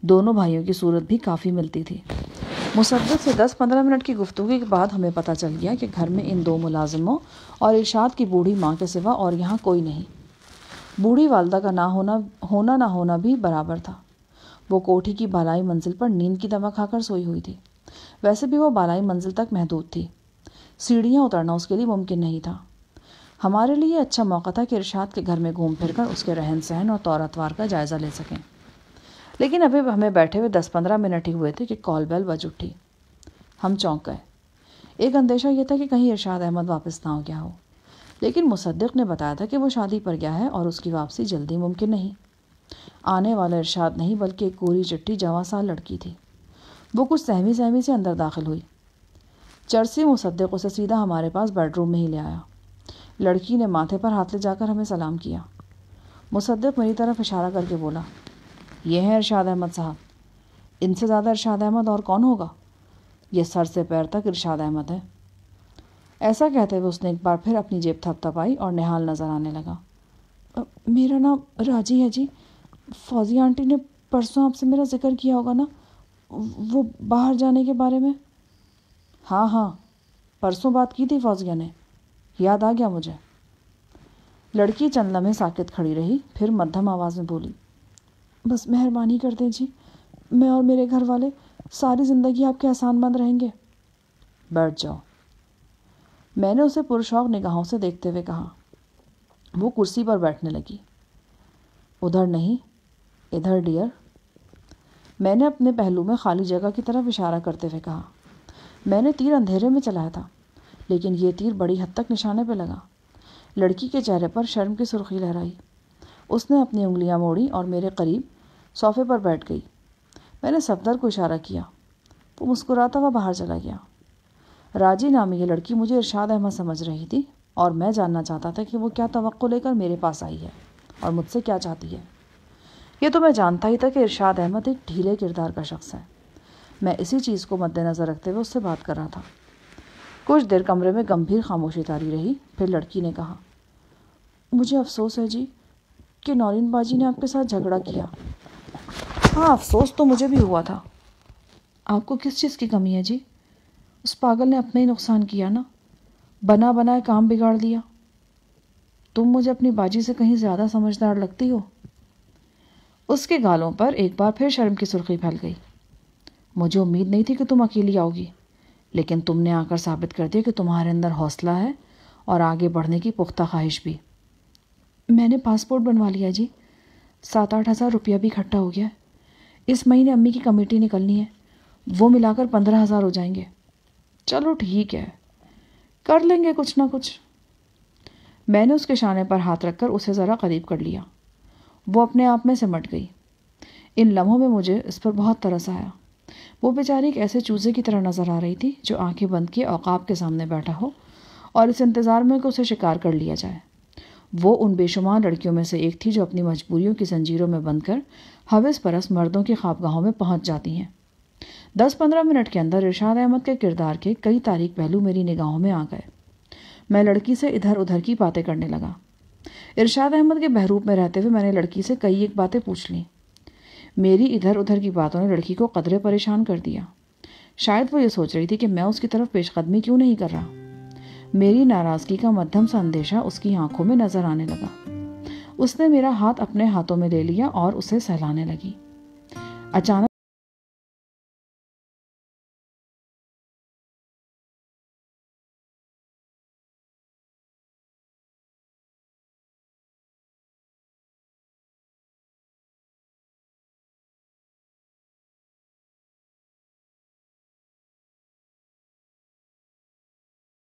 دونوں بھائیوں کی صورت بھی کافی ملتی تھی۔ مصدق سے دس پندرہ منٹ کی گفتگو کے بعد ہمیں پتہ چل گیا کہ گھر میں ان دو ملازموں اور ارشاد کی بوڑھی ماں کے سوا اور یہاں کوئی نہیں۔ بوڑھی والدہ کا نہ ہونا ہونا نہ ہونا بھی برابر تھا۔ وہ کوٹھی کی بالائی منزل پر نیند کی دوا کھا کر سوئی ہوئی تھی۔ ویسے بھی وہ بالائی منزل تک محدود تھی۔ سیڑھیاں اترنا اس کے لیے ممکن نہیں تھا۔ ہمارے لیے اچھا موقع تھا کہ ارشاد کے گھر میں گھوم پھر کر اس کے رہن سہن اور طور اتوار کا جائزہ لے سکیں۔ لیکن ابھی ہمیں بیٹھے ہوئے دس پندرہ منٹ ہی ہوئے تھے کہ کال بیل بج اٹھی۔ ہم چونک گئے۔ ایک اندیشہ یہ تھا کہ کہیں ارشاد احمد واپس نہ ہو گیا ہو۔ لیکن مصدق نے بتایا تھا کہ وہ شادی پر گیا ہے اور اس کی واپسی جلدی ممکن نہیں۔ آنے والا ارشاد نہیں بلکہ ایک کوری چٹی جواں سال لڑکی تھی۔ وہ کچھ سہمی سہمی سے اندر داخل ہوئی۔ چرسی مصدق اسے سیدھا ہمارے پاس بیڈ روم میں ہی لے آیا۔ لڑکی نے ماتھے پر ہاتھ لے جا کر ہمیں سلام کیا۔ مصدق میری طرف اشارہ کر کے بولا، یہ ہے ارشاد احمد صاحب۔ ان سے زیادہ ارشاد احمد اور کون ہوگا؟ یہ سر سے پیر تک ارشاد احمد ہے۔ ایسا کہتے ہوئے اس نے ایک بار پھر اپنی جیب تھپ تھپائی اور نہال نظر آنے لگا۔ میرا نام راجی ہے جی۔ فوزی آنٹی نے پرسوں آپ سے میرا ذکر کیا ہوگا نا؟ وہ باہر جانے کے بارے میں؟ ہاں ہاں پرسوں بات کی تھی فوزیہ نے۔ یاد آ گیا مجھے۔ لڑکی چند لمحے ساکت کھڑی رہی، پھر مدھم آواز میں بولی، بس مہربانی کر دیں جی میں اور میرے گھر والے ساری زندگی آپ کے آسان بند رہیں گے۔ بیٹھ جاؤ۔ میں نے اسے پرشوق نگاہوں سے دیکھتے ہوئے کہا۔ وہ کرسی پر بیٹھنے لگی۔ ادھر نہیں، ادھر ڈیئر۔ میں نے اپنے پہلو میں خالی جگہ کی طرف اشارہ کرتے ہوئے کہا، میں نے تیر اندھیرے میں چلایا تھا، لیکن یہ تیر بڑی حد تک نشانے پہ لگا۔ لڑکی کے چہرے پر شرم کی سرخی لہرائی۔ اس نے اپنی انگلیاں موڑی اور میرے قریب صوفے پر بیٹھ گئی۔ میں نے صفدر کو اشارہ کیا۔ وہ مسکراتا ہوا باہر چلا گیا۔ راجی نامی یہ لڑکی مجھے ارشاد احمد سمجھ رہی تھی اور میں جاننا چاہتا تھا کہ وہ کیا توقع لے کر میرے پاس آئی ہے اور مجھ سے کیا چاہتی ہے۔ یہ تو میں جانتا ہی تھا کہ ارشاد احمد ایک ڈھیلے کردار کا شخص ہے۔ میں اسی چیز کو مد نظر رکھتے ہوئے اس سے بات کر رہا تھا۔ کچھ دیر کمرے میں گمبھیر خاموشی تاری رہی، پھر لڑکی نے کہا، مجھے افسوس ہے جی کہ نورین باجی نے آپ کے ساتھ جھگڑا کیا۔ ہاں افسوس تو مجھے بھی ہوا تھا۔ آپ کو کس چیز کی کمی ہے جی؟ اس پاگل نے اپنا ہی نقصان کیا نا۔ بنا بنائے کام بگاڑ دیا تم مجھے اپنی باجی سے کہیں زیادہ سمجھدار لگتی ہو۔ اس کے گالوں پر ایک بار پھر شرم کی سرخی پھیل گئی۔ مجھے امید نہیں تھی کہ تم اکیلی آؤ گی لیکن تم نے آ کر ثابت کر دیا کہ تمہارے اندر حوصلہ ہے اور آگے بڑھنے کی پختہ خواہش بھی۔ میں نے پاسپورٹ بنوا لیا جی۔ سات آٹھ ہزار روپیہ بھی اکٹھا ہو گیا۔ ہے اس مہینے امی کی کمیٹی نکلنی ہے، وہ ملا کر پندرہ ہزار ہو جائیں گے۔ چلو ٹھیک ہے، کر لیں گے کچھ نہ کچھ۔ میں نے اس کے شانے پر ہاتھ رکھ کر اسے ذرا قریب کر لیا۔ وہ اپنے آپ میں سمٹ گئی۔ ان لمحوں میں مجھے اس پر بہت ترس آیا۔ وہ بیچاری ایک ایسے چوزے کی طرح نظر آ رہی تھی جو آنکھیں بند کیے اوقاب کے سامنے بیٹھا ہو اور اس انتظار میں کہ اسے شکار کر لیا جائے۔ وہ ان بے شمار لڑکیوں میں سے ایک تھی جو اپنی مجبوریوں کی زنجیروں میں بند کر حوث پرس مردوں کی خوابگاہوں میں پہنچ جاتی ہیں۔ دس پندرہ منٹ کے اندر ارشاد احمد کے کردار کے کئی تاریخ پہلو میری نگاہوں میں آ گئے۔ میں لڑکی سے ادھر ادھر کی باتیں کرنے لگا۔ ارشاد احمد کے بحروب میں رہتے ہوئے میں نے لڑکی سے کئی ایک باتیں پوچھ لیں۔ میری ادھر ادھر کی باتوں نے لڑکی کو قدرے پریشان کر دیا۔ شاید وہ یہ سوچ رہی تھی کہ میں اس کی طرف پیش قدمی کیوں نہیں کر رہا۔ میری ناراضگی کا مدھم سا اندیشہ اس کی آنکھوں میں نظر آنے لگا۔ اس نے میرا ہاتھ اپنے ہاتھوں میں لے لیا اور اسے سہلانے لگی۔ اچانک